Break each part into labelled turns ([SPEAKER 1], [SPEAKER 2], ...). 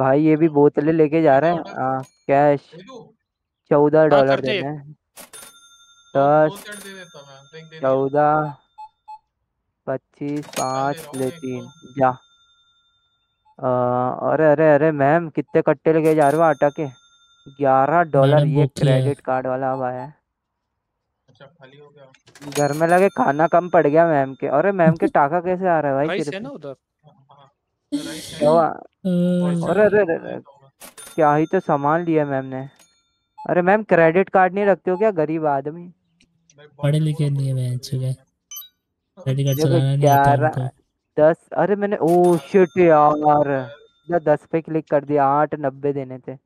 [SPEAKER 1] भाई ये भी बोतलें लेके जा रहे हैं। हाँ कैश। चौदह
[SPEAKER 2] हाँ
[SPEAKER 1] डॉलर देने हैं। दस चौदह पच्चीस पाँच ले तीन जा। अ, अरे अरे अरे मैम कितने कट्टे लेके जा रहे हो? आटा के? ग्यारह डॉलर ये
[SPEAKER 3] है।
[SPEAKER 1] क्रेडिट कार्ड वाला अब आया है।
[SPEAKER 4] अच्छा खाली हो गया।
[SPEAKER 1] घर में लगे खाना कम पड़ गया मैम के। अरे मैम के टाका कैसे आ रहा है भाई
[SPEAKER 2] है
[SPEAKER 4] हाँ है
[SPEAKER 3] अ,
[SPEAKER 1] अरे अरे अरे।
[SPEAKER 4] मैं
[SPEAKER 1] क्या ही तो सामान लिया मैम ने। अरे मैम क्रेडिट कार्ड नहीं रखते हो क्या? गरीब आदमी।
[SPEAKER 3] पढ़े लिखे नहीं है मैं चुके। क्रेडिट कार्ड चलाना नहीं आता
[SPEAKER 1] दस अरे मैंने ओ शिट यार। या दस पे क्लिक कर दिया आठ नब्बे देने थे।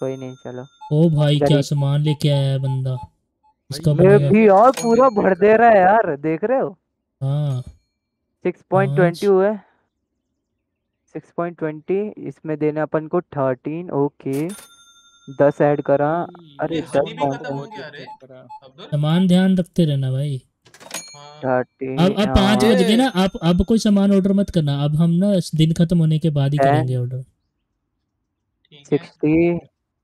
[SPEAKER 1] कोई नहीं चलो।
[SPEAKER 3] ओ भाई क्या सामान लेके आया है बंदा? इसका
[SPEAKER 1] मैं भी यार पूरा भर दे रहा है यार देख रहे हो?
[SPEAKER 3] हाँ।
[SPEAKER 1] सिक्स पॉइंट ट्वेंटी हुए। सिक्स पॉइंट ट्वेंटी इसमें देने अपन को थर्टीन ओके दस ऐड करा। अरे दस
[SPEAKER 3] सामान ध्यान रखते रहना भाई।
[SPEAKER 4] हाँ
[SPEAKER 1] थर्टी
[SPEAKER 3] अब अब पाँच बज गए ना अब अब कोई सामान ऑर्डर मत करना। अब हम ना दिन खत्म होने के बाद ही करेंगे ऑर्डर
[SPEAKER 1] सिक्सटी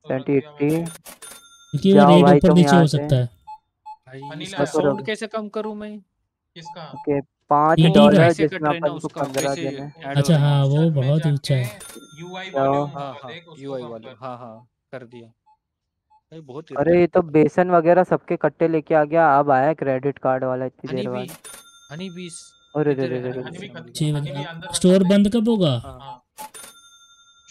[SPEAKER 4] मैंने
[SPEAKER 1] एट्टी
[SPEAKER 3] क्योंकि वो रेट ऊपर नीचे हो सकता है।
[SPEAKER 2] भाई इसका साउंड कैसे कम करूँ मैं?
[SPEAKER 4] किसका?
[SPEAKER 1] ओके पाँच डॉलर जिसमें अपन को पंद्रह देने
[SPEAKER 3] अच्छा
[SPEAKER 2] हाँ।
[SPEAKER 3] वो बहुत
[SPEAKER 4] जाके
[SPEAKER 3] ऊँचा है।
[SPEAKER 4] यूआई वॉल्यूम
[SPEAKER 2] हाँ हाँ यूआई वाले। हाँ हाँ कर दिया। बहुत
[SPEAKER 1] अरे ये तो बेसन वगैरह सबके कट्टे लेके आ गया। अब आया क्रेडिट कार्ड वाला इतनी देर बाद।
[SPEAKER 2] हनी बीस
[SPEAKER 1] अरे रे रे रे
[SPEAKER 3] स्टोर बंद कब होगा?
[SPEAKER 2] हाँ
[SPEAKER 4] हाँ।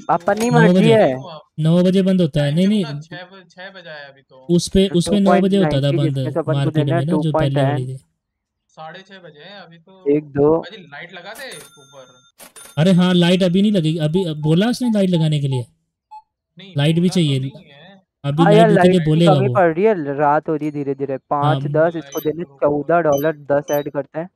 [SPEAKER 1] अपनी
[SPEAKER 3] नौ
[SPEAKER 1] मर्ज़ी
[SPEAKER 3] बजे।
[SPEAKER 1] है?
[SPEAKER 3] नौ बजे बंद होता है। नहीं नहीं।
[SPEAKER 4] छह बजे आया अभी तो।
[SPEAKER 3] उस पे
[SPEAKER 1] टू
[SPEAKER 3] उसमें नौ बजे होता था बंद
[SPEAKER 1] अपन
[SPEAKER 3] मार्केट में ना जो पहले वाली थी।
[SPEAKER 4] साढ़े छह बजे है अभी तो
[SPEAKER 1] एक दो।
[SPEAKER 4] लाइट लगा दे ऊपर।
[SPEAKER 3] अरे हाँ लाइट अभी नहीं लगेगी अभी बोला उसने लाइट लगाने के लिए?
[SPEAKER 4] नहीं
[SPEAKER 3] लाइट भी
[SPEAKER 4] तो
[SPEAKER 3] चाहिए। अभी
[SPEAKER 1] हाँ
[SPEAKER 3] लाइट के
[SPEAKER 1] लाइट की
[SPEAKER 3] बोलेगा
[SPEAKER 1] कमी
[SPEAKER 3] वो।
[SPEAKER 1] पड़ रही है रात हो रही है धीरे धीरे।
[SPEAKER 3] हाँ।
[SPEAKER 1] पाँच दस इसको देने चौदह डॉलर दस ऐड करते हैं।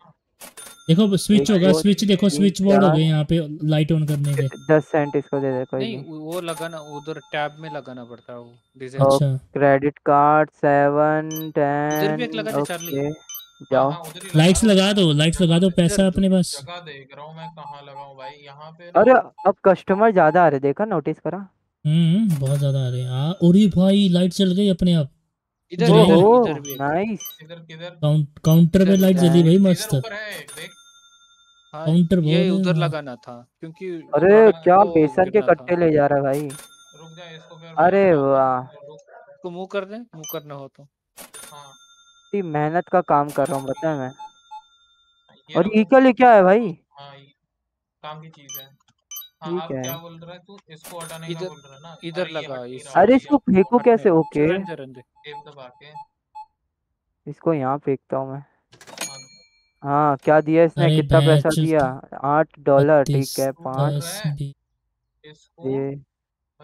[SPEAKER 3] देखो स्विच होगा स्विच देखो स्विच बोर्ड हो गए यहाँ पे लाइट ऑन करने के।
[SPEAKER 1] दस सेंट इसको दे दे कोई
[SPEAKER 2] नहीं वो लगाना उधर टैब में लगाना पड़ता है वो
[SPEAKER 3] अच्छा।
[SPEAKER 1] क्रेडिट कार्ड सेवन
[SPEAKER 2] उधर भी एक
[SPEAKER 1] टेन
[SPEAKER 2] लगा दे चार्ली।
[SPEAKER 1] ओके।
[SPEAKER 4] हाँ
[SPEAKER 1] जाओ।
[SPEAKER 4] हाँ ही लगा
[SPEAKER 3] दो। लाइट्स लगा दो पैसा अपने पास।
[SPEAKER 4] जगह देख रहा हूँ मैं कहाँ लगाऊँ भाई यहाँ पे
[SPEAKER 1] अरे अब कस्टमर ज़्यादा आ रहे देखा नोटिस करा।
[SPEAKER 3] हम्म बहुत ज़्यादा आ रहे हैं। अरे भाई लाइट चल गई अपने आप।
[SPEAKER 2] इधर इधर
[SPEAKER 1] ओहो
[SPEAKER 2] इधर
[SPEAKER 1] नाइस
[SPEAKER 4] किधर? किधर
[SPEAKER 3] काउंटर पे लाइट जली भाई मस्त।
[SPEAKER 4] ऊपर है
[SPEAKER 3] काउंटर
[SPEAKER 2] ये उधर। लगाना था क्योंकि
[SPEAKER 1] अरे क्या बेसन के कट्टे ले जा रहा है भाई।
[SPEAKER 4] रुक जा इसको
[SPEAKER 1] अरे वाह।
[SPEAKER 2] इसको मुँह कर दे? मुँह करना हो तो।
[SPEAKER 4] हाँ।
[SPEAKER 1] इतनी मेहनत का काम कर रहा हूँ
[SPEAKER 4] है
[SPEAKER 1] है मैं। और ये क्या लेके आया भाई?
[SPEAKER 4] हाँ काम की चीज़ है। हाँ
[SPEAKER 1] ठीक
[SPEAKER 4] अब
[SPEAKER 1] है।
[SPEAKER 4] क्या बोल रहा है तू? इसको हटाने का बोल रहा है ना?
[SPEAKER 2] इधर
[SPEAKER 4] अरे
[SPEAKER 2] लगा इस
[SPEAKER 1] अरे इसको फेंकू कैसे? ओके।
[SPEAKER 4] के।
[SPEAKER 1] इसको यहाँ फेंकता हूँ मैं।
[SPEAKER 4] हाँ।
[SPEAKER 1] हाँ क्या दिया इसने? कितना पैसा दिया? आठ डॉलर ठीक है
[SPEAKER 4] तू
[SPEAKER 1] पाँच
[SPEAKER 4] है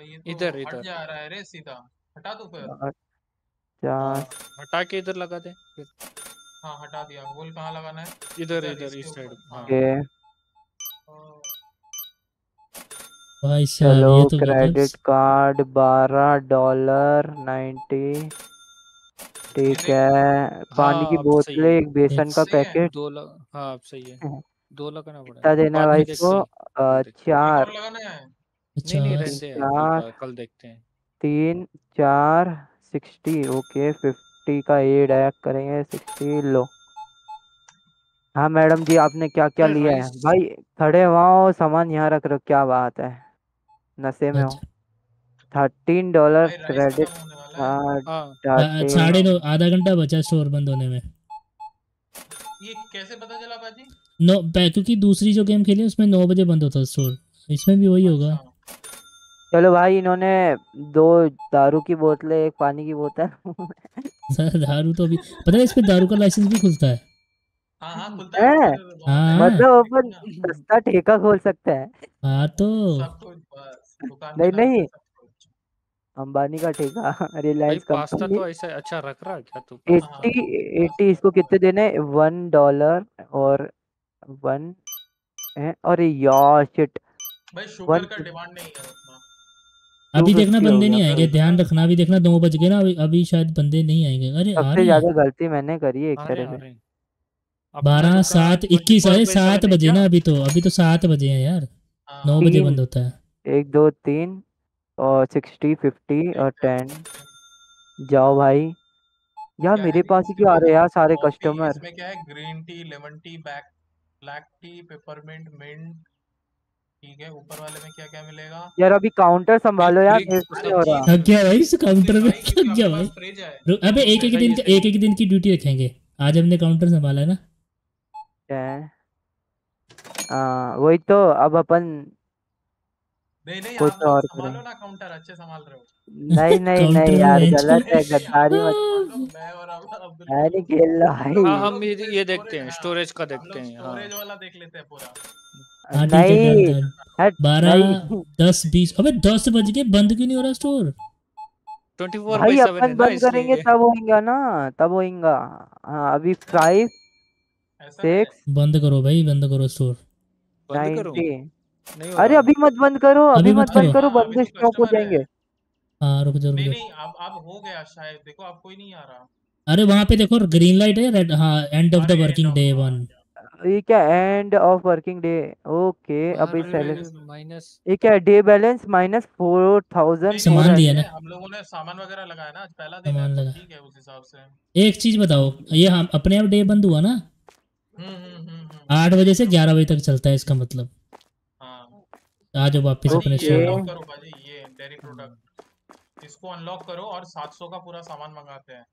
[SPEAKER 1] ये
[SPEAKER 4] तो
[SPEAKER 2] इधर इधर।
[SPEAKER 4] जा रहा है रे सीधा। हटा दो फिर।
[SPEAKER 2] हाँ हटा के इधर लगा दे फिर।
[SPEAKER 4] हाँ हटा दिया। बोल कहाँ लगाना है?
[SPEAKER 2] इधर
[SPEAKER 4] इधर
[SPEAKER 2] इस साइड।
[SPEAKER 4] हाँ
[SPEAKER 2] हाँ।
[SPEAKER 1] ओके
[SPEAKER 4] और
[SPEAKER 3] भाई
[SPEAKER 1] चलो
[SPEAKER 3] तो
[SPEAKER 1] क्रेडिट कार्ड बारह डॉलर नाइन्टी। ठीक है। पानी
[SPEAKER 2] हाँ
[SPEAKER 1] की बोतलें
[SPEAKER 2] है।
[SPEAKER 1] एक बेसन का पैकेट।
[SPEAKER 2] दो लग हाँ अब सही है। दो लगाना
[SPEAKER 1] कितना
[SPEAKER 2] पड़ेगा।
[SPEAKER 1] देना भाई इसको?
[SPEAKER 2] हैं? हैं।
[SPEAKER 1] चार।
[SPEAKER 4] है?
[SPEAKER 2] नहीं नहीं रहने
[SPEAKER 1] चार
[SPEAKER 2] कल कल देखते हैं।
[SPEAKER 1] तीन चार सिक्सटी ओके फिफ्टी का एड ऐड करेंगे सिक्सटी लो। हाँ मैडम जी आपने क्या क्या लिया है? भाई खड़े वहाँ हो सामान यहाँ रख रहे क्या बात है? नशे में हो।
[SPEAKER 3] अच्छा।
[SPEAKER 1] थर्टीन डॉलर क्रेडिट
[SPEAKER 4] है।
[SPEAKER 2] हाँ
[SPEAKER 3] साढ़े नौ आधा घंटा बचा स्टोर बंद होने में।
[SPEAKER 4] ये कैसे पता चला बाजी
[SPEAKER 3] नौ क्योंकि दूसरी जो गेम खेली उसमें नौ बजे बंद होता स्टोर। इसमें भी वही होगा।
[SPEAKER 4] अच्छा
[SPEAKER 1] चलो भाई इन्होंने दो दारू की बोतलें एक पानी की बोतल।
[SPEAKER 3] दारू तो अभी पता है इस पे दारू का लाइसेंस भी खुलता है।
[SPEAKER 4] हाँ हाँ खुलता है
[SPEAKER 1] है?
[SPEAKER 3] हाँ
[SPEAKER 4] है
[SPEAKER 1] मतलब अपन सस्ता ठेका खोल सकते हैं।
[SPEAKER 3] हाँ तो।
[SPEAKER 4] सब कुछ बस दुकान के
[SPEAKER 1] नहीं नहीं।
[SPEAKER 4] कुछ
[SPEAKER 1] अंबानी का ठेका रिलायंस
[SPEAKER 2] पास्ता
[SPEAKER 1] कंपनी
[SPEAKER 2] तो ऐसा अच्छा रख रहा है क्या तू?
[SPEAKER 4] हाँ।
[SPEAKER 1] एट्टी एट्टी इसको कितने देने वन डॉलर और वन है? अरे यार शिट
[SPEAKER 4] भाई शुगर का डिमांड नहीं है।
[SPEAKER 3] अभी देखना बंदे नहीं आएँगे ध्यान रखना अभी देखना नौ बज गए ना अभी अभी शायद बंदे नहीं आएँगे। अरे
[SPEAKER 1] सबसे ज़्यादा गलती मैंने करी है एक तरह से।
[SPEAKER 3] बारह सात इक्कीस अरे सात बजे ना अभी तो अभी तो सात बजे हैं यार।
[SPEAKER 4] हाँ।
[SPEAKER 3] नौ बजे बंद होता है।
[SPEAKER 1] एक दो तीन और सिक्सटी फिफ्टी और टेन। जाओ भाई। यार मेरे पास ही क्यों आ रहे हैं यार सारे कस्टमर
[SPEAKER 4] इसमें क्या है? Green tea lemon tea back black tea peppermint mint ठीक है ऊपर वाले में क्या क्या मिलेगा?
[SPEAKER 1] यार अभी काउंटर संभालो यार हो रहा
[SPEAKER 3] थक गया भाई इस काउंटर में थक गया भाई?
[SPEAKER 4] है।
[SPEAKER 3] अबे एक एक दिन एक एक दिन की ड्यूटी रखेंगे। आज हमने काउंटर संभाला है ना।
[SPEAKER 1] क्या है? हाँ वही तो अब अपन
[SPEAKER 4] नहीं नहीं
[SPEAKER 1] कुछ और
[SPEAKER 4] संभालो
[SPEAKER 1] करें।
[SPEAKER 4] ना काउंटर अच्छे संभाल रहे हो।
[SPEAKER 1] नहीं नहीं नहीं यार गलत है गद्दारी मत
[SPEAKER 4] हम मैं और अब- अब्दुल
[SPEAKER 1] मैं नहीं खेल रहा
[SPEAKER 2] हाँ
[SPEAKER 1] भाई
[SPEAKER 2] हम ये ये देखते हैं स्टोरेज का देखते हैं हाँ।
[SPEAKER 4] स्टोरेज वाला देख लेते हैं पूरा।
[SPEAKER 3] हाँ बारह दस बीस अबे दस बज गए बंद क्यों नहीं हो रहा स्टोर?
[SPEAKER 2] ट्वेंटी फोर
[SPEAKER 1] भाई अपन बंद करेंगे तब होएगा ना तब होएगा। हाँ अभी फाइव सिक्स
[SPEAKER 3] बंद करो भाई बंद करो स्टोर।
[SPEAKER 2] बंद करूँ।
[SPEAKER 1] नाइनटी
[SPEAKER 2] नहीं
[SPEAKER 1] अरे अभी मत बंद करो
[SPEAKER 3] अभी मत
[SPEAKER 1] बंद
[SPEAKER 3] करो।
[SPEAKER 1] करो
[SPEAKER 4] हाँ,
[SPEAKER 1] बंदे
[SPEAKER 4] तो
[SPEAKER 1] स्टॉक हो जाएँगे।
[SPEAKER 3] हाँ। रुक जाओ
[SPEAKER 4] नहीं नहीं अब अब हो गया शायद देखो अब कोई नहीं आ रहा।
[SPEAKER 3] अरे वहाँ पे देखो ग्रीन लाइट है रेड हाँ end of the working day one
[SPEAKER 1] ये क्या end of working day okay अभी
[SPEAKER 2] बारह
[SPEAKER 1] सैलरी
[SPEAKER 2] माइनस
[SPEAKER 1] ये क्या day balance minus four thousand
[SPEAKER 3] सामान दिया ना।
[SPEAKER 4] हम लोगों ने सामान वगैरह लगाया ना आज पहला दिन
[SPEAKER 3] सामान लगा।
[SPEAKER 4] ठीक है उस हिसाब से।
[SPEAKER 3] एक चीज़ बताओ ये हम अपने आप डे बंद हुआ ना?
[SPEAKER 4] हम्म हम्म हम्म
[SPEAKER 3] आठ बजे से ग्यारह बजे तक चलता है इसका मतलब।
[SPEAKER 4] हाँ।
[SPEAKER 3] आ जाओ वापस अपने
[SPEAKER 4] अनलॉक करो भाजी ये डेयरी प्रोडक्ट इसको अनलॉक करो और 700 का पूरा सामान मंगाते हैं।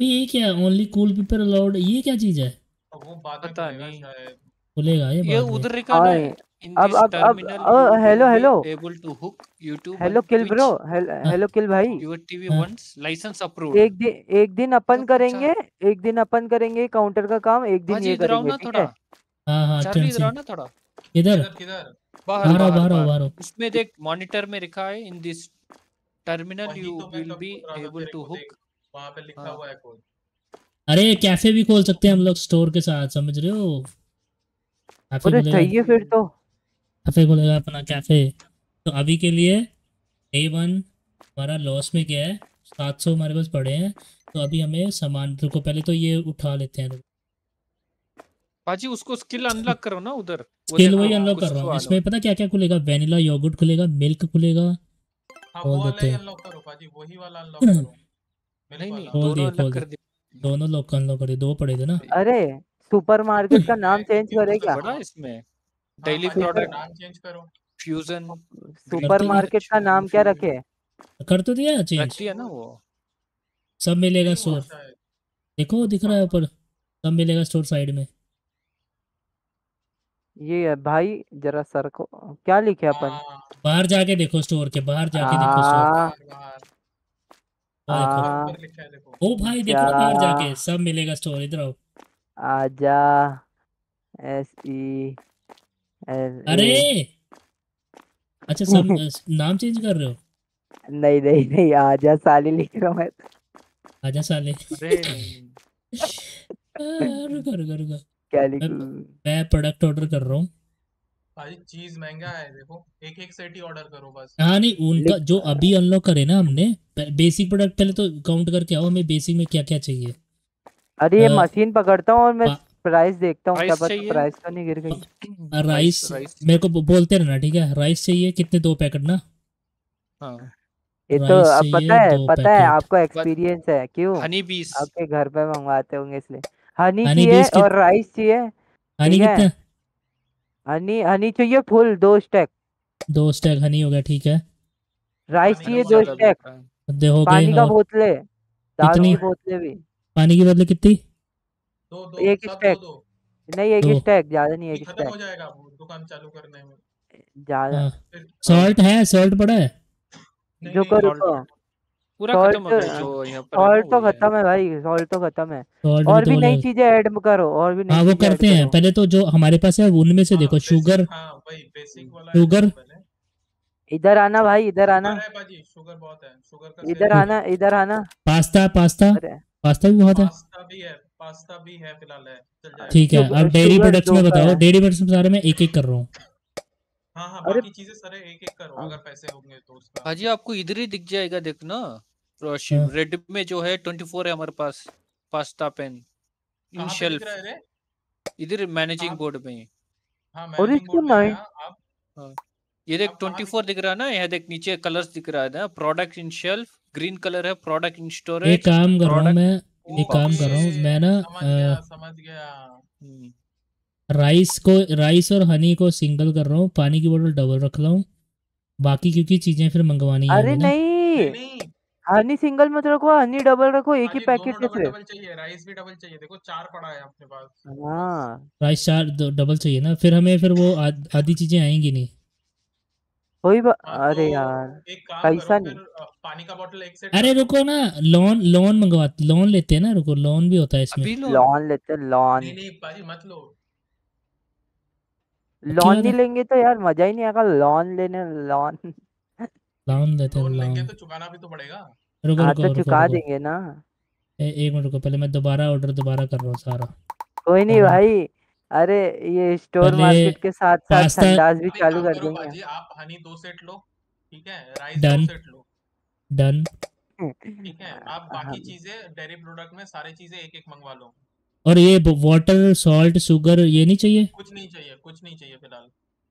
[SPEAKER 3] ये क्या ओनली कूल पेपर अलाउड ये क्या चीज़ है?
[SPEAKER 4] वो बाद
[SPEAKER 2] पता नहीं।
[SPEAKER 3] खुलेगा ये
[SPEAKER 2] ये उधर लिखा
[SPEAKER 1] हाँ अब- अब- अब- hello, hello.
[SPEAKER 2] Able to hook YouTube
[SPEAKER 1] hello kill bro hello kill भाई
[SPEAKER 2] TV
[SPEAKER 3] हाँ।
[SPEAKER 2] once license approved.
[SPEAKER 1] एक दिन एक दिन अपन
[SPEAKER 2] तो
[SPEAKER 1] करेंगे एक दिन अपन करेंगे काउंटर का काम एक दिन ये करेंगे ठीक
[SPEAKER 2] थोड़ा।
[SPEAKER 1] है
[SPEAKER 3] हाँ हाँ
[SPEAKER 2] चार्ली इधर आओ ना थोड़ा।
[SPEAKER 3] इधर।
[SPEAKER 4] किधर किधर
[SPEAKER 2] बाहर
[SPEAKER 3] बाहर
[SPEAKER 2] बाहर उसमें देख मॉनिटर में लिखा है इन दिस टर्मिनल यू
[SPEAKER 4] तो
[SPEAKER 2] will be able to hook
[SPEAKER 4] वहाँ पे लिखा
[SPEAKER 2] हाँ।
[SPEAKER 4] हुआ है कोड।
[SPEAKER 3] अरे कैफ़े भी खोल सकते हैं हम लोग स्टोर के साथ समझ रहे हो? कैफ़े
[SPEAKER 1] अरे चाहिए फिर तो।
[SPEAKER 3] कैफ़े खुलेगा अपना कैफ़े तो अभी के लिए डे वन हमारा लॉस में गया है? सात सौ हमारे पास पड़े हैं। तो अभी हमें सामान रुको पहले तो ये उठा लेते हैं।
[SPEAKER 2] बाजी उसको स्किल अनलॉक करो ना उधर।
[SPEAKER 3] स्किल वही अनलॉक कर रहा हूँ। इसमें पता क्या क्या खुलेगा? वेनिला योगर्ट खुलेगा मिल्क खुलेगा।
[SPEAKER 4] हाँ
[SPEAKER 3] खोल
[SPEAKER 4] वो वाला
[SPEAKER 3] देते
[SPEAKER 4] हैं। अनलॉक करो पाजी वही वाला अनलॉक करो। मिल्क
[SPEAKER 2] नहीं नहीं।
[SPEAKER 3] खोल
[SPEAKER 2] दोनों
[SPEAKER 3] खोल
[SPEAKER 2] अलग कर
[SPEAKER 3] दिए। दोनों लोग अनलॉक करे दो पड़े थे ना।
[SPEAKER 1] अरे सुपरमार्केट का नाम चेंज करे क्या
[SPEAKER 2] बड़ा इसमें?
[SPEAKER 4] हाँ,
[SPEAKER 2] डेली प्रोडक्ट
[SPEAKER 4] नाम चेंज करो।
[SPEAKER 2] फ्यूजन।
[SPEAKER 1] सुपरमार्केट का नाम क्या रखे?
[SPEAKER 3] कर तो दिया चेंज।
[SPEAKER 2] रख दिया ना वो।
[SPEAKER 3] सब मिलेगा स्टोर। देखो दिख रहा है ऊपर। सब मिलेगा स्टोर साइड में।
[SPEAKER 1] ये है भाई जरा सर को क्या लिखे अपन?
[SPEAKER 4] हाँ,
[SPEAKER 3] बाहर जाके देखो स्टोर के बाहर जाके देखो स्टोर।
[SPEAKER 1] आ,
[SPEAKER 4] है देखो।
[SPEAKER 3] ओ भाई देखो बाहर जाके सब मिलेगा स्टोर इधर आओ।
[SPEAKER 1] आजा एस ई एल
[SPEAKER 3] अरे! अच्छा सब नाम चेंज कर रहे हो?
[SPEAKER 1] नहीं नहीं नहीं आजा साली लिख रहा हूँ मैं।
[SPEAKER 3] आजा साले।
[SPEAKER 2] अरे!
[SPEAKER 3] रुको रुको रुको।
[SPEAKER 1] क्या लिखूं?
[SPEAKER 3] मैं प्रोडक्ट ऑर्डर कर रहा हूँ।
[SPEAKER 4] भाई चीज़ महँगा है देखो। एक एक सेट ही ऑर्डर करो बस।
[SPEAKER 3] हाँ नहीं उनका जो अभी अनलॉक करे ना हमने बेसिक प्रोडक्ट पहले तो काउंट करके आओ हमें बेसिक में क्या क्या चाहिए।
[SPEAKER 1] अरे ये मशीन पकड़ता हूँ और मैं प्राइस देखता हूँ क्या
[SPEAKER 2] प्राइस
[SPEAKER 1] तो नहीं गिर गई।
[SPEAKER 3] राइस मेरे को बोलते रहना ठीक है? राइस चाहिए कितने दो पैकेट ना?
[SPEAKER 2] हाँ।
[SPEAKER 1] ये तो अब पता है पता है आपको एक्सपीरियंस है क्यों?
[SPEAKER 2] हनी बीस
[SPEAKER 1] आपके घर पे मंगवाते होंगे इसलिए। हनी
[SPEAKER 3] हनी
[SPEAKER 1] चाहिए और राइस चाहिए
[SPEAKER 3] हनी कितना?
[SPEAKER 1] हनी हनी चाहिए फुल दो स्टेक
[SPEAKER 3] दो स्टैक हनी हो गया ठीक है।
[SPEAKER 1] राइस चाहिए दो
[SPEAKER 4] बोतल
[SPEAKER 1] स्टेक
[SPEAKER 3] दे हो
[SPEAKER 1] पानी का बोतले दारू की बोतलें भी।
[SPEAKER 3] पानी की बदले कितनी?
[SPEAKER 4] दो दो
[SPEAKER 1] एक स्टेक।
[SPEAKER 4] दो
[SPEAKER 1] नहीं एक। स्टेक ज़्यादा नहीं एक
[SPEAKER 4] खत्म हो जाएगा वो दुकान चालू करने में।
[SPEAKER 1] ज़्यादा।
[SPEAKER 3] हाँ। सॉल्ट है? सॉल्ट पड़ा है?
[SPEAKER 1] रुको रुको
[SPEAKER 2] पूरा खत्म हो गया जो यहाँ पर है
[SPEAKER 1] सॉल्ट तो खत्म है। भाई सॉल्ट तो खत्म है। और
[SPEAKER 3] भी
[SPEAKER 1] भी
[SPEAKER 3] तो
[SPEAKER 1] नई चीज़ें ऐड करो और भी नई
[SPEAKER 3] हाँ वो करते हैं। पहले तो जो हमारे पास है उनमें से
[SPEAKER 4] हाँ,
[SPEAKER 3] देखो शुगर
[SPEAKER 4] हाँ वही बेसिक वाला
[SPEAKER 3] शुगर?
[SPEAKER 1] इधर आना भाई इधर आना।
[SPEAKER 4] शुगर है शुगर बहुत है। शुगर का
[SPEAKER 1] इधर आना इधर आना।
[SPEAKER 3] Pasta pasta. पास्ता भी बहुत है।
[SPEAKER 4] पास्ता भी है पास्ता भी है फ़िलहाल है। चल जाएगा।
[SPEAKER 3] ठीक है अब डेयरी प्रोडक्ट्स में बताओ। डेयरी प्रोडक्ट्स में सारे मैं एक एक कर रहा हूँ।
[SPEAKER 4] हाँ हाँ
[SPEAKER 1] अरे-
[SPEAKER 4] बाकी चीज़ें सारे एक एक करो अगर पैसे होंगे तो उसका।
[SPEAKER 2] भाजी आपको इधर ही दिख जाएगा देखना।
[SPEAKER 3] हाँ।
[SPEAKER 2] रेड में जो है ट्वेंटी फोर है हमारे पास पास्ता पेन इन शेल्फ
[SPEAKER 4] दिख रहा है
[SPEAKER 2] इधर मैनेजिंग
[SPEAKER 4] हाँ।
[SPEAKER 2] बोर्ड में।
[SPEAKER 4] हाँ
[SPEAKER 1] और
[SPEAKER 4] मैनेजिंग
[SPEAKER 1] इसको नाइन-
[SPEAKER 4] आया
[SPEAKER 2] ये देख
[SPEAKER 4] अब कहाँ
[SPEAKER 2] 24 दिख रहा है ना यहाँ देख नीचे कलर्स दिख रहा है ना product in shelf green colour है प्रोडक्ट इन स्टोरेज एक
[SPEAKER 3] काम कर रहा हूँ मैं एक काम कर रहा हूँ मैं ना
[SPEAKER 4] समझ गया
[SPEAKER 3] अ,
[SPEAKER 4] समझ गया
[SPEAKER 2] हम्म,
[SPEAKER 3] राइस को राइस और हनी को सिंगल कर रहा हूँ। पानी की बोतल डबल रख रहा हूँ। बाकी क्योंकि चीज़ें फिर मंगवानी
[SPEAKER 1] अरे
[SPEAKER 3] ना।
[SPEAKER 1] नहीं। हनी सिंगल मत रखो हनी डबल रखो एक ही पैकेट है
[SPEAKER 4] डबल
[SPEAKER 1] सिर्फ़
[SPEAKER 4] चाहिए राइस भी डबल चाहिए। देखो चार पड़ा है अपने पास।
[SPEAKER 1] हाँ।
[SPEAKER 3] राइस चार डबल चाहिए ना। फिर हमें फिर वो आधी चीज़ें आएँगी नहीं।
[SPEAKER 1] कोई बा...
[SPEAKER 4] हाँ,
[SPEAKER 1] अरे
[SPEAKER 4] तो
[SPEAKER 1] यार पैसा नहीं।
[SPEAKER 4] पानी का बोतल एक सेट
[SPEAKER 3] अरे रुको ना लोन लोन मंगवा लोन लेते हैं ना रुको लोन भी होता है इसमें।
[SPEAKER 1] लॉन लेते लॉन
[SPEAKER 4] नहीं नहीं पाजी मत लो।
[SPEAKER 1] लॉन नहीं लेंगे तो यार मज़ा ही नहीं आएगा लॉन लेने लॉन।
[SPEAKER 3] लोन लेते हैं
[SPEAKER 4] लोन लेंगे तो चुकाना भी तो पड़ेगा।
[SPEAKER 3] रुको
[SPEAKER 1] हाँ
[SPEAKER 3] रुको
[SPEAKER 1] तो
[SPEAKER 3] रुको
[SPEAKER 1] चुका देंगे ना।
[SPEAKER 3] ए, एक मिनट रुको पहले मैं दोबारा ऑर्डर दोबारा कर रहा हूँ सारा।
[SPEAKER 1] कोई नहीं। भाई अरे ये स्टोर मार्केट के साथ साथ संडास भी
[SPEAKER 4] आप
[SPEAKER 1] चालू कर देंगे।
[SPEAKER 4] आप हनी दो सेट लो ठीक है? राइस दो सेट लो।
[SPEAKER 3] डन
[SPEAKER 4] ठीक है? आप बाकी
[SPEAKER 1] हाँ।
[SPEAKER 4] चीज़ें डेयरी प्रोडक्ट में सारी चीज़ें एक एक मंगवा लो।
[SPEAKER 3] और ये वाटर सॉल्ट शुगर ये नहीं चाहिए?
[SPEAKER 4] कुछ नहीं चाहिए कुछ नहीं चाहिए फ़िलहाल।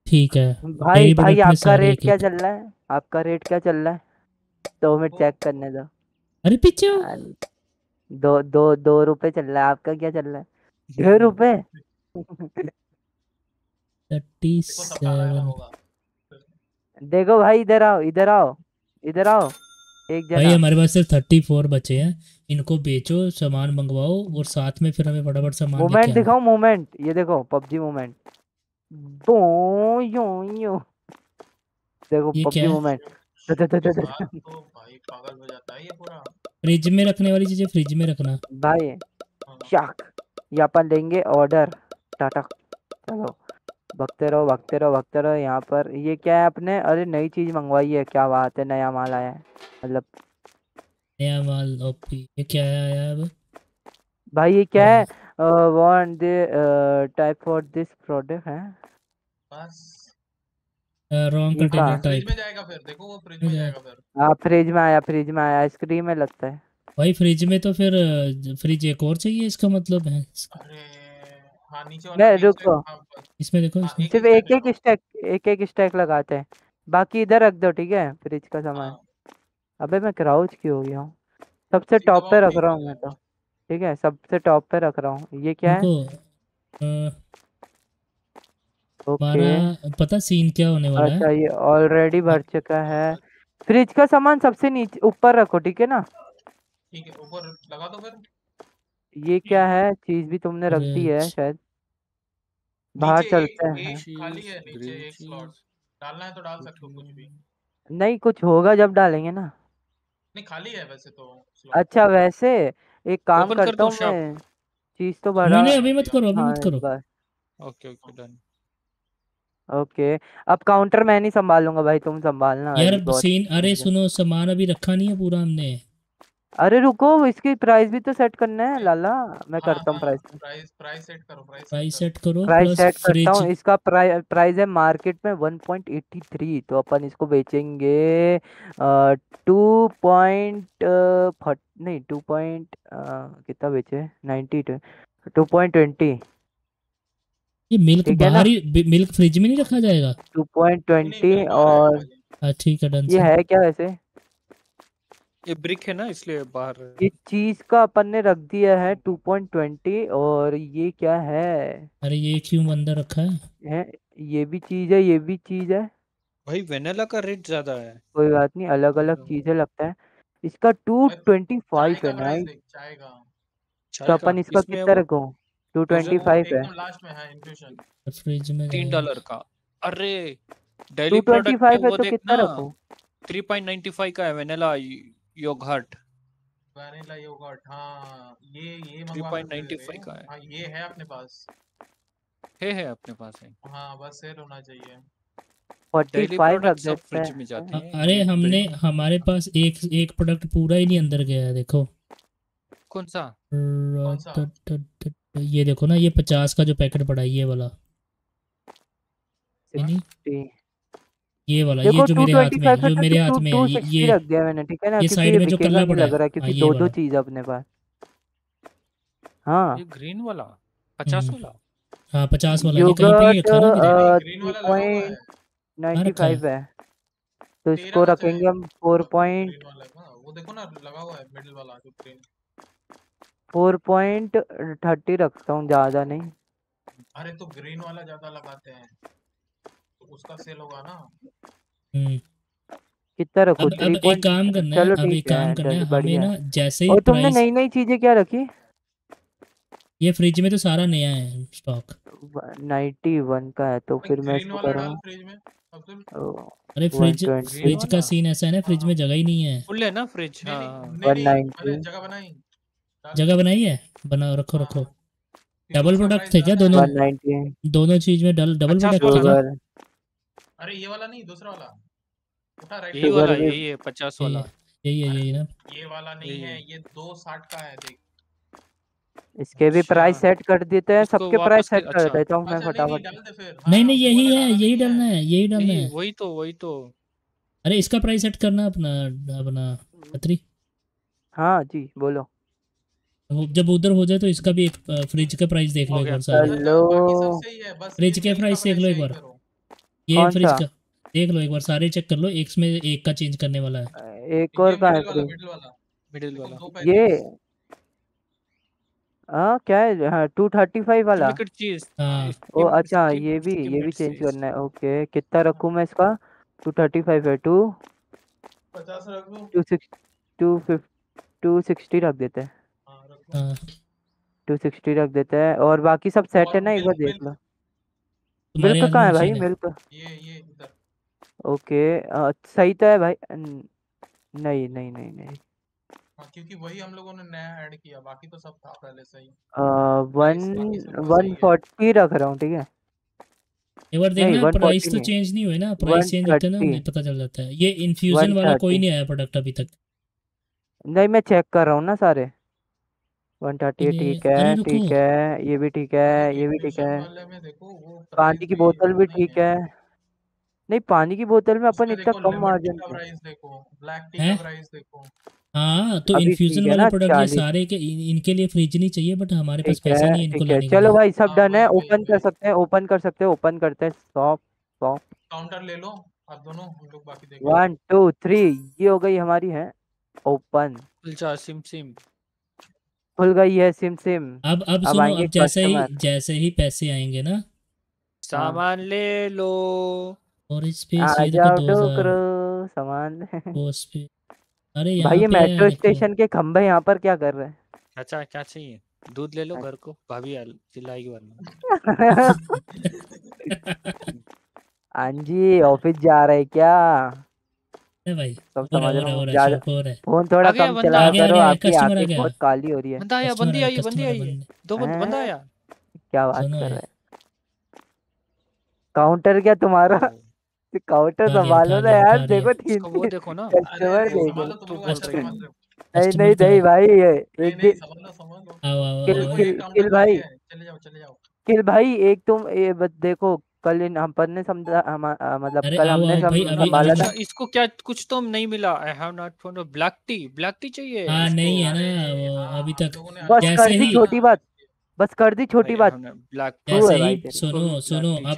[SPEAKER 3] ठीक है।
[SPEAKER 1] भाई भाई आपका रेट क्या चल रहा है? आपका रेट क्या चल रहा है? दो मिनट चेक करने दो।
[SPEAKER 3] अरे पीछे
[SPEAKER 1] दो दो दो रुपए चल रहा है। आपका क्या चल रहा है? डेढ़ रुपए?
[SPEAKER 3] थर्टी
[SPEAKER 4] देखो
[SPEAKER 3] सेवन
[SPEAKER 1] देखो भाई इधर आओ इधर आओ इधर आओ। एक
[SPEAKER 3] भाई हमारे पास सिर्फ़ थर्टी फोर बचे हैं। इनको बेचो सामान मंगवाओ और साथ में फिर हमें फटाफट सामान आना।
[SPEAKER 1] दिखाओ मूवमेंट ये देखो पबजी मूवमेंट बो यो यो। देखो पबजी
[SPEAKER 3] क्या है?
[SPEAKER 1] मूवमेंट द- द- द- द- द-
[SPEAKER 4] बात तो भाई पागल हो जाता है ये पूरा।
[SPEAKER 3] फ्रिज में रखने वाली चीज़ें फ्रिज में रखना।
[SPEAKER 1] भाई
[SPEAKER 4] हाँ।
[SPEAKER 1] शाक। ये अपन लेंगे ऑर्डर। टाटा। चलो। भगते रहो भगते रहो भगते रहो यहाँ पर। ये क्या है अपने? अरे नई चीज़ मंगवाई है। क्या बात है नया माल आया है। मतलब
[SPEAKER 3] नया माल ओपी ये क्या है? आया अब
[SPEAKER 1] भाई ये क्या
[SPEAKER 3] हाँ।
[SPEAKER 1] है want the type for this product है
[SPEAKER 4] बस
[SPEAKER 3] रॉन्ग कंटेनर
[SPEAKER 4] फ्रिज
[SPEAKER 3] टाइप
[SPEAKER 4] में जाएगा फिर देखो वो फ्रिज में जाएगा फिर।
[SPEAKER 1] हाँ फ्रिज में आया फ्रिज में आया आइसक्रीम में लगता है।
[SPEAKER 3] भाई फ्रिज में तो फिर फ्रिज एक और चाहिए इसका मतलब है?
[SPEAKER 4] अरे हाँ नीचे वाला
[SPEAKER 1] नहीं, रुको।
[SPEAKER 4] हाँ।
[SPEAKER 3] इसमें देखो
[SPEAKER 4] हाँ,
[SPEAKER 3] इसमें।
[SPEAKER 1] सिर्फ़ एक एक स्टैक एक एक स्टैक लगाते हैं। बाकी इधर रख दो ठीक है? फ्रिज का
[SPEAKER 4] हाँ,
[SPEAKER 1] सामान। अबे मैं क्राउच क्यों हो गया हूँ? सबसे टॉप पे रख रहा
[SPEAKER 4] हूँ
[SPEAKER 1] मैं तो। ठीक है सबसे टॉप पे रख रहा हूँ। ये क्या है? ओके।
[SPEAKER 3] पता सीन क्या होने वाला
[SPEAKER 1] अच्छा
[SPEAKER 3] है
[SPEAKER 1] ये ऑलरेडी भर चुका है। फ्रिज का सामान सबसे नीचे ऊपर रखो ठीक है ना?
[SPEAKER 4] ठीक है ऊपर लगा दो फिर।
[SPEAKER 1] ये क्या है। चीज़ भी तुमने रख दी है शायद। बाहर चलते हैं।
[SPEAKER 4] खाली है नीचे एक स्लॉट डालना है तो डाल सकते हो कुछ भी।
[SPEAKER 1] नहीं कुछ होगा जब डालेंगे ना।
[SPEAKER 4] नहीं खाली है वैसे तो
[SPEAKER 1] अच्छा वैसे एक काम
[SPEAKER 2] कर
[SPEAKER 1] करता हूँ मैं चीज़ तो भरा
[SPEAKER 3] नहीं नहीं अभी मत करो अभी
[SPEAKER 1] हाँ
[SPEAKER 3] मत करो।
[SPEAKER 2] Okay okay done.
[SPEAKER 1] ओके अब काउंटर मैं नहीं संभालूँगा भाई तुम संभालना
[SPEAKER 3] यार सीन अरे सुनो सामान अभी रखा नहीं है पूरा हमने।
[SPEAKER 1] अरे रुको इसकी प्राइस भी तो सेट करना है लाला मैं
[SPEAKER 4] हाँ,
[SPEAKER 1] करता हूँ प्राइस
[SPEAKER 4] प्राइस प्राइस सेट करो प्राइस
[SPEAKER 3] प्राइस
[SPEAKER 4] सेट
[SPEAKER 3] करो
[SPEAKER 1] प्राइस सेट करता हूँ इसका प्राइस प्राइस है मार्केट में 1.83 तो अपन इसको बेचेंगे टू पॉइंट नहीं टू पॉइंट कितना बेचे नाइन्टी टू पॉइंट ट्वेंटी
[SPEAKER 3] ये मिल्क? बाहर ही मिल्क फ्रिज में नहीं रखा जाएगा
[SPEAKER 1] टू पॉइंट
[SPEAKER 4] करो। नहीं, नहीं,
[SPEAKER 1] ट्वेंटी
[SPEAKER 4] बिल बाहर
[SPEAKER 1] और
[SPEAKER 4] आएगा भाई।
[SPEAKER 3] हाँ ठीक है डन
[SPEAKER 1] ये है क्या वैसे
[SPEAKER 2] ये ब्रिक है ना इसलिए बाहर
[SPEAKER 1] इस चीज़ का अपन ने रख दिया है टू पॉइंट ट्वेंटी और ये क्या है?
[SPEAKER 3] अरे ये क्यों अंदर रखा है?
[SPEAKER 1] है ये भी चीज़ है ये भी चीज़ है।
[SPEAKER 2] भाई वेनिला का रेट ज़्यादा है।
[SPEAKER 1] कोई बात नहीं अलग अलग चीज़ें लगता है। इसका टू ट्वेंटी
[SPEAKER 4] चाय
[SPEAKER 1] फाइव
[SPEAKER 4] का
[SPEAKER 1] है
[SPEAKER 4] का।
[SPEAKER 1] तो अपन इसका कितना रखो? टू ट्वेंटी फाइव है।
[SPEAKER 4] लास्ट में है इन्फ्यूजन
[SPEAKER 3] फ्रिज में
[SPEAKER 2] तीन डॉलर का। अरे डेली प्रोडक्ट
[SPEAKER 1] है तो कितना
[SPEAKER 2] ना
[SPEAKER 1] रखूँ?
[SPEAKER 2] थ्री पॉइंट नाइन्टी फाइव का है वेनिला योगर्ट
[SPEAKER 4] वैनिला योगर्ट हाँ ये ये मंगवा
[SPEAKER 2] पॉइंट
[SPEAKER 4] सकते
[SPEAKER 2] नाइन्टी
[SPEAKER 4] थे
[SPEAKER 2] फाइव का है।
[SPEAKER 4] हाँ ये है अपने पास।
[SPEAKER 2] है है अपने पास है।
[SPEAKER 4] हाँ बस सेल होना चाहिए।
[SPEAKER 1] फोर्टी
[SPEAKER 2] डेली
[SPEAKER 1] फाइव रख
[SPEAKER 2] प्रोडक्ट सब
[SPEAKER 1] देते
[SPEAKER 2] फ्रिज में जाते हैं
[SPEAKER 3] अरे हमने हमारे पास एक एक प्रोडक्ट पूरा ही नहीं अंदर गया है देखो।
[SPEAKER 2] कौन सा?
[SPEAKER 3] कौन सा? ये देखो ना ये पचास का जो पैकेट पड़ा है ये वाला।
[SPEAKER 1] 60
[SPEAKER 3] ये वाला ये जो मेरे हाथ में है जो मेरे हाथ में है ये
[SPEAKER 1] रख दिया मैंने ठीक है ना?
[SPEAKER 3] ये साइड में जो कल्ला पड़ा
[SPEAKER 1] लग
[SPEAKER 3] है
[SPEAKER 1] रहा
[SPEAKER 3] हाँ
[SPEAKER 1] क्योंकि दो दो चीज़ अपने पास। हाँ।
[SPEAKER 2] ये ग्रीन वाला पचास
[SPEAKER 3] हम्म।
[SPEAKER 2] वाला?
[SPEAKER 3] हाँ पचास वाला ये कहीं पे
[SPEAKER 1] योगर्ट
[SPEAKER 3] रखा ना
[SPEAKER 4] ग्रीन वाला लगा हुआ
[SPEAKER 1] पॉइंट
[SPEAKER 4] है?
[SPEAKER 1] तो इसको? रखेंगे हम फोर
[SPEAKER 4] वो
[SPEAKER 1] पॉइंट
[SPEAKER 4] वाला है देखो ना लगा हुआ है मिडिल वाला जो ग्रीन
[SPEAKER 1] फोर पॉइंट थर्टी रखता हूँ ज़्यादा नहीं।
[SPEAKER 4] अरे तो ग्रीन वाला ज़्यादा लगाते हैं। तो उसका सेल होगा ना।
[SPEAKER 3] हम्म।
[SPEAKER 1] कितना रखूँ?
[SPEAKER 3] अब
[SPEAKER 1] थ्री
[SPEAKER 3] अब एक
[SPEAKER 1] पॉइंट
[SPEAKER 3] काम करना है
[SPEAKER 1] चलो
[SPEAKER 3] अब एक
[SPEAKER 1] ठीक है
[SPEAKER 3] काम करना है हमें
[SPEAKER 1] बढ़िया।
[SPEAKER 3] ना जैसे ही
[SPEAKER 1] और तुमने नई नई चीज़ें क्या रखी?
[SPEAKER 3] ये फ्रिज में तो सारा नया है स्टॉक
[SPEAKER 1] नाइन्टी वन का है तो फिर मैं इसको कर। रहा
[SPEAKER 4] में
[SPEAKER 3] अरे फ्रिज फ्रिज का सीन ऐसा है ना फ्रिज में जगह ही नहीं है।
[SPEAKER 2] फुल है ना फ्रिज हाँ।
[SPEAKER 4] नहीं
[SPEAKER 2] हाँ
[SPEAKER 4] नहीं नहीं
[SPEAKER 1] 190
[SPEAKER 4] जगह बनाई।
[SPEAKER 3] जगह बनाई है? बनाओ रखो
[SPEAKER 4] हाँ,
[SPEAKER 3] रखो। डबल प्रोडक्ट थे क्या दोनों? दोनों चीज़ में डबल प्रोडक्ट थे क्या
[SPEAKER 1] शुगर
[SPEAKER 4] अरे ये वाला नहीं दूसरा वाला। उठा राइट
[SPEAKER 2] यही
[SPEAKER 1] शुगर
[SPEAKER 2] वाला यही है पचास
[SPEAKER 3] यही
[SPEAKER 2] वाला।
[SPEAKER 3] यही है यही ना।
[SPEAKER 4] ये वाला नहीं है। ये दो साठ का है देख।
[SPEAKER 1] इसके भी प्राइस
[SPEAKER 2] अच्छा
[SPEAKER 1] सेट कर देते हैं सबके प्राइस सेट कर
[SPEAKER 2] अच्छा।
[SPEAKER 1] देता हूँ मैं
[SPEAKER 4] अच्छा नहीं नहीं
[SPEAKER 1] फटाफट।
[SPEAKER 4] हाँ,
[SPEAKER 3] नहीं यही है यही डालना है यही डालना है।
[SPEAKER 2] वही तो वही तो।
[SPEAKER 3] अरे इसका प्राइस सेट करना अपना अपना खत्री
[SPEAKER 1] हाँ जी बोलो।
[SPEAKER 3] जब उधर हो जाए तो इसका भी एक फ्रिज का प्राइस देख लो एक बार सारे।
[SPEAKER 1] हेलो।
[SPEAKER 4] बाकी सब सही है बस
[SPEAKER 3] फ्रिज के प्राइस देख लो एक बार। ये
[SPEAKER 1] कौन
[SPEAKER 3] फ्रिज का देख लो एक बार सारे चेक कर लो एक में एक का चेंज करने वाला है।
[SPEAKER 1] एक और कहाँ है
[SPEAKER 4] मिडिल वाला मिडिल
[SPEAKER 1] ये हाँ क्या है? हाँ टू थर्टी फाइव वाला
[SPEAKER 3] हाँ।
[SPEAKER 1] ओ अच्छा ये भी ये भी चेंज करना है। ओके कितना रखूँ मैं इसका? टू थर्टी फाइव है टू
[SPEAKER 4] पचास रख दो।
[SPEAKER 1] Two six two fifty two sixty रख देते हैं।
[SPEAKER 4] हाँ रख दो।
[SPEAKER 3] हाँ।
[SPEAKER 1] टू सिक्सटी रख देते हैं। और बाकी सब सेट है ना एक बार देख लो। मिल्क कहाँ है भाई? मिल्क
[SPEAKER 4] ये ये इधर।
[SPEAKER 1] ओके सही तो है भाई। नहीं नहीं नहीं नहीं।
[SPEAKER 4] हाँ क्योंकि वही हम लोगों ने नया ऐड किया बाकी तो सब था पहले से ही।
[SPEAKER 1] वन
[SPEAKER 4] तो
[SPEAKER 1] वन
[SPEAKER 4] सही है।
[SPEAKER 1] फोर्टी रख रहा हूँ ठीक है?
[SPEAKER 3] एक बार देखना
[SPEAKER 1] 140
[SPEAKER 3] प्राइस तो चेंज नहीं। हुए ना? प्राइस चेंज होते ना
[SPEAKER 1] 130
[SPEAKER 3] नहीं पता चल जाता है। ये इन्फ्यूजन वाला कोई नहीं आया प्रोडक्ट अभी तक।
[SPEAKER 1] नहीं मैं चेक कर रहा हूँ ना सारे। वन थर्टी ठीक है ठीक है ये भी ठीक है ये भी ठीक है।
[SPEAKER 4] वाले में देखो वो
[SPEAKER 1] पानी की बोतल भी ठीक है। नहीं पानी की बोतल में अपन इतना कम मार्जिन
[SPEAKER 4] देखो ब्लैक टी का प्राइस देखो।
[SPEAKER 3] हाँ तो इन्फ्यूजन वाले प्रोडक्ट ये सारे के इन, इनके लिए फ्रिज नहीं चाहिए बट हमारे पास पैसा नहीं है इनको
[SPEAKER 1] है।
[SPEAKER 3] लाने के
[SPEAKER 1] चलो भाई सब
[SPEAKER 4] हाँ,
[SPEAKER 1] डन है
[SPEAKER 4] वही,
[SPEAKER 1] ओपन कर सकते हैं ओपन कर सकते हैं ओपन करते हैं शॉप शॉप
[SPEAKER 4] काउंटर ले लो आप दोनों हम लोग बाकी देखेंगे
[SPEAKER 1] वन टू थ्री ये हो गई हमारी है ओपन
[SPEAKER 2] सिम सिम।
[SPEAKER 1] खुल गई है सिम सिम।
[SPEAKER 3] अब अब
[SPEAKER 1] अब
[SPEAKER 3] सुनो अब जैसे ही
[SPEAKER 1] कस्टमर
[SPEAKER 3] जैसे ही पैसे आएँगे ना।
[SPEAKER 2] सामान ले लो।
[SPEAKER 3] और इस पे
[SPEAKER 1] आ जाओ
[SPEAKER 3] दो हज़ार।
[SPEAKER 1] डोकरो सामान।
[SPEAKER 3] पोस्ट पे। अरे
[SPEAKER 1] भाई ये मेट्रो
[SPEAKER 3] देखो।
[SPEAKER 1] स्टेशन के खंभे यहाँ पर क्या कर रहे हैं?
[SPEAKER 2] अच्छा क्या चाहिए? दूध ले लो घर को भाभी चिल्लाएगी वरना
[SPEAKER 1] हाँ जी ऑफ़िस जा रहे क्या?
[SPEAKER 3] भाई।
[SPEAKER 1] सब समझ रहा
[SPEAKER 3] रहा है रहा
[SPEAKER 1] ज़्यादा
[SPEAKER 3] शौक रहा।
[SPEAKER 1] फ़ोन थोड़ा कम
[SPEAKER 2] बंदा।
[SPEAKER 1] चलाया
[SPEAKER 3] आ गया, आ
[SPEAKER 1] करो आपकी आँखें बहुत काली हो रही है।
[SPEAKER 2] बंदा आया बंदी आई बंदी आई। दो बंदा आया।
[SPEAKER 1] क्या बात कर
[SPEAKER 3] है
[SPEAKER 1] रहे काउंटर क्या तुम्हारा? काउंटर संभालो ना यार देखो तीन
[SPEAKER 2] वो देखो ना।
[SPEAKER 1] कस्टमर देख
[SPEAKER 4] हो।
[SPEAKER 1] नहीं नहीं
[SPEAKER 3] तो
[SPEAKER 1] नहीं भाई ये एक दिन किल किल किल भाई
[SPEAKER 4] चले जाओ चले जाओ
[SPEAKER 1] किल भाई एक तुम ये बस देखो कल इन हम पर ने समझा मतलब कल हमने संभाला था।
[SPEAKER 2] अच्छा इसको क्या कुछ तो नहीं मिला। I have not found black tea black tea चाहिए
[SPEAKER 3] हाँ नहीं है ना
[SPEAKER 4] हाँ
[SPEAKER 3] अभी तक
[SPEAKER 1] बस कर
[SPEAKER 3] जैसे
[SPEAKER 1] दी
[SPEAKER 3] ही
[SPEAKER 1] छोटी बात बस कर दी छोटी बात।
[SPEAKER 2] ब्लैक
[SPEAKER 3] जैसे
[SPEAKER 1] ही
[SPEAKER 3] सुनो सुनो अब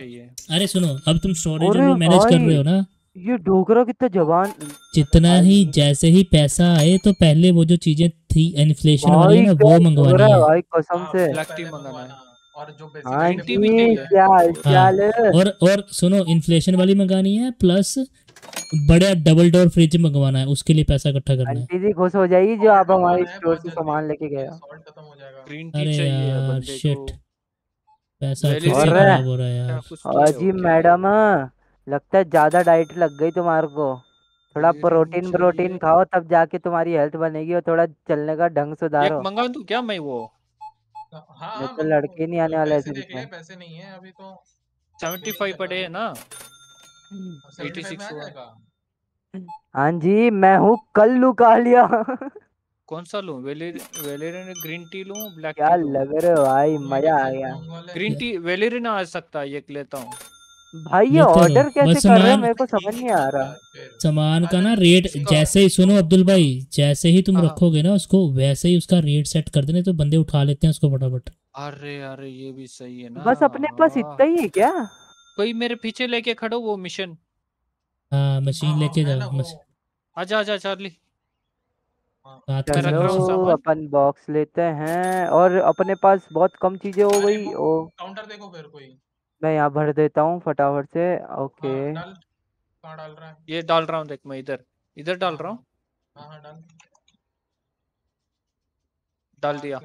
[SPEAKER 3] अरे सुनो अब तुम स्टोरेज वो मैनेज कर रहे हो ना?
[SPEAKER 1] ये डोकरा कितना जवान
[SPEAKER 3] जितना ही जैसे ही पैसा आए तो पहले वो जो चीज़ें थी इन्फ्लेशन वाली ना वो मंगवानी
[SPEAKER 1] है
[SPEAKER 3] है।
[SPEAKER 1] भाई कसम
[SPEAKER 4] हाँ
[SPEAKER 1] से।
[SPEAKER 2] है
[SPEAKER 4] और जो
[SPEAKER 1] हाँ
[SPEAKER 4] बेसिक
[SPEAKER 2] ग्रीन टी भी
[SPEAKER 1] जी क्या हाल
[SPEAKER 3] हाँ
[SPEAKER 1] है?
[SPEAKER 3] और और सुनो इन्फ्लेशन वाली मंगानी है प्लस बड़ा डबल डोर फ्रिज मंगवाना है उसके लिए पैसा इकट्ठा करना है।
[SPEAKER 1] जी खुश हो जाएगी जो आप हमारे स्टोर से सामान लेके गए
[SPEAKER 4] क्योंकि
[SPEAKER 1] हो
[SPEAKER 4] सॉल्ट खत्म हो जाएगा।
[SPEAKER 2] ग्रीन टी
[SPEAKER 3] अरे यार शिट पैसा हो रहा है यार।
[SPEAKER 2] तो
[SPEAKER 1] अजी मैडम लगता है ज़्यादा डाइट लग गई तुम्हारे को। थोड़ा प्रोटीन प्रोटीन खाओ तब जाके तुम्हारी हेल्थ बनेगी और थोड़ा चलने का ढंग सुधारो।
[SPEAKER 2] मंगा दूँ क्या मैं वो?
[SPEAKER 4] हाँ हाँ
[SPEAKER 1] तो लड़के नहीं आने वाले
[SPEAKER 4] पैसे
[SPEAKER 1] ऐसे
[SPEAKER 4] देख ले पैसे नहीं है अभी तो
[SPEAKER 2] 75 पड़े है ना?
[SPEAKER 4] एटी सिक्स
[SPEAKER 2] 86 हुआ।
[SPEAKER 1] हाँ जी मैं हूँ कल्लू कालिया।
[SPEAKER 2] कौन सा लूँ? वेलेरियन वेलेरियन ग्रीन टी लूँ? ब्लैक
[SPEAKER 1] क्या लग रहे है भाई? मज़ा आ गया।
[SPEAKER 2] ग्रीन टी वेलेरियन आ सकता है एक लेता हूँ।
[SPEAKER 1] भाई ये ऑर्डर कैसे कर रहे हो?
[SPEAKER 3] सामान
[SPEAKER 1] मेरे को समझ नहीं आ रहा।
[SPEAKER 3] सामान का ना रेट जैसे ही सुनो अब्दुल भाई जैसे ही तुम
[SPEAKER 2] हाँ।
[SPEAKER 3] रखोगे ना उसको वैसे ही उसका रेट सेट कर देने तो बंदे उठा लेते हैं उसको फटाफट।
[SPEAKER 2] अरे अरे ये भी सही है ना।
[SPEAKER 1] बस अपने पास इतना ही है क्या?
[SPEAKER 2] कोई मेरे पीछे लेके खड़ो वो मिशन
[SPEAKER 3] हाँ मशीन
[SPEAKER 4] हाँ,
[SPEAKER 3] लेके जाओ.
[SPEAKER 2] आजा आजा चार्ली। हूँ
[SPEAKER 1] चलो अपन बॉक्स लेते हैं और अपने पास बहुत कम चीज़ें हो गई
[SPEAKER 4] काउंटर देखो फिर कोई।
[SPEAKER 1] मैं यहाँ भर देता हूँ फटाफट से। ओके।
[SPEAKER 4] हाँ डाल। कहाँ डाल रहा है?
[SPEAKER 2] ये डाल रहा हूँ देख मैं इधर। इधर डाल रहा हूँ?
[SPEAKER 4] हाँ हाँ डाल।
[SPEAKER 2] डाल दिया।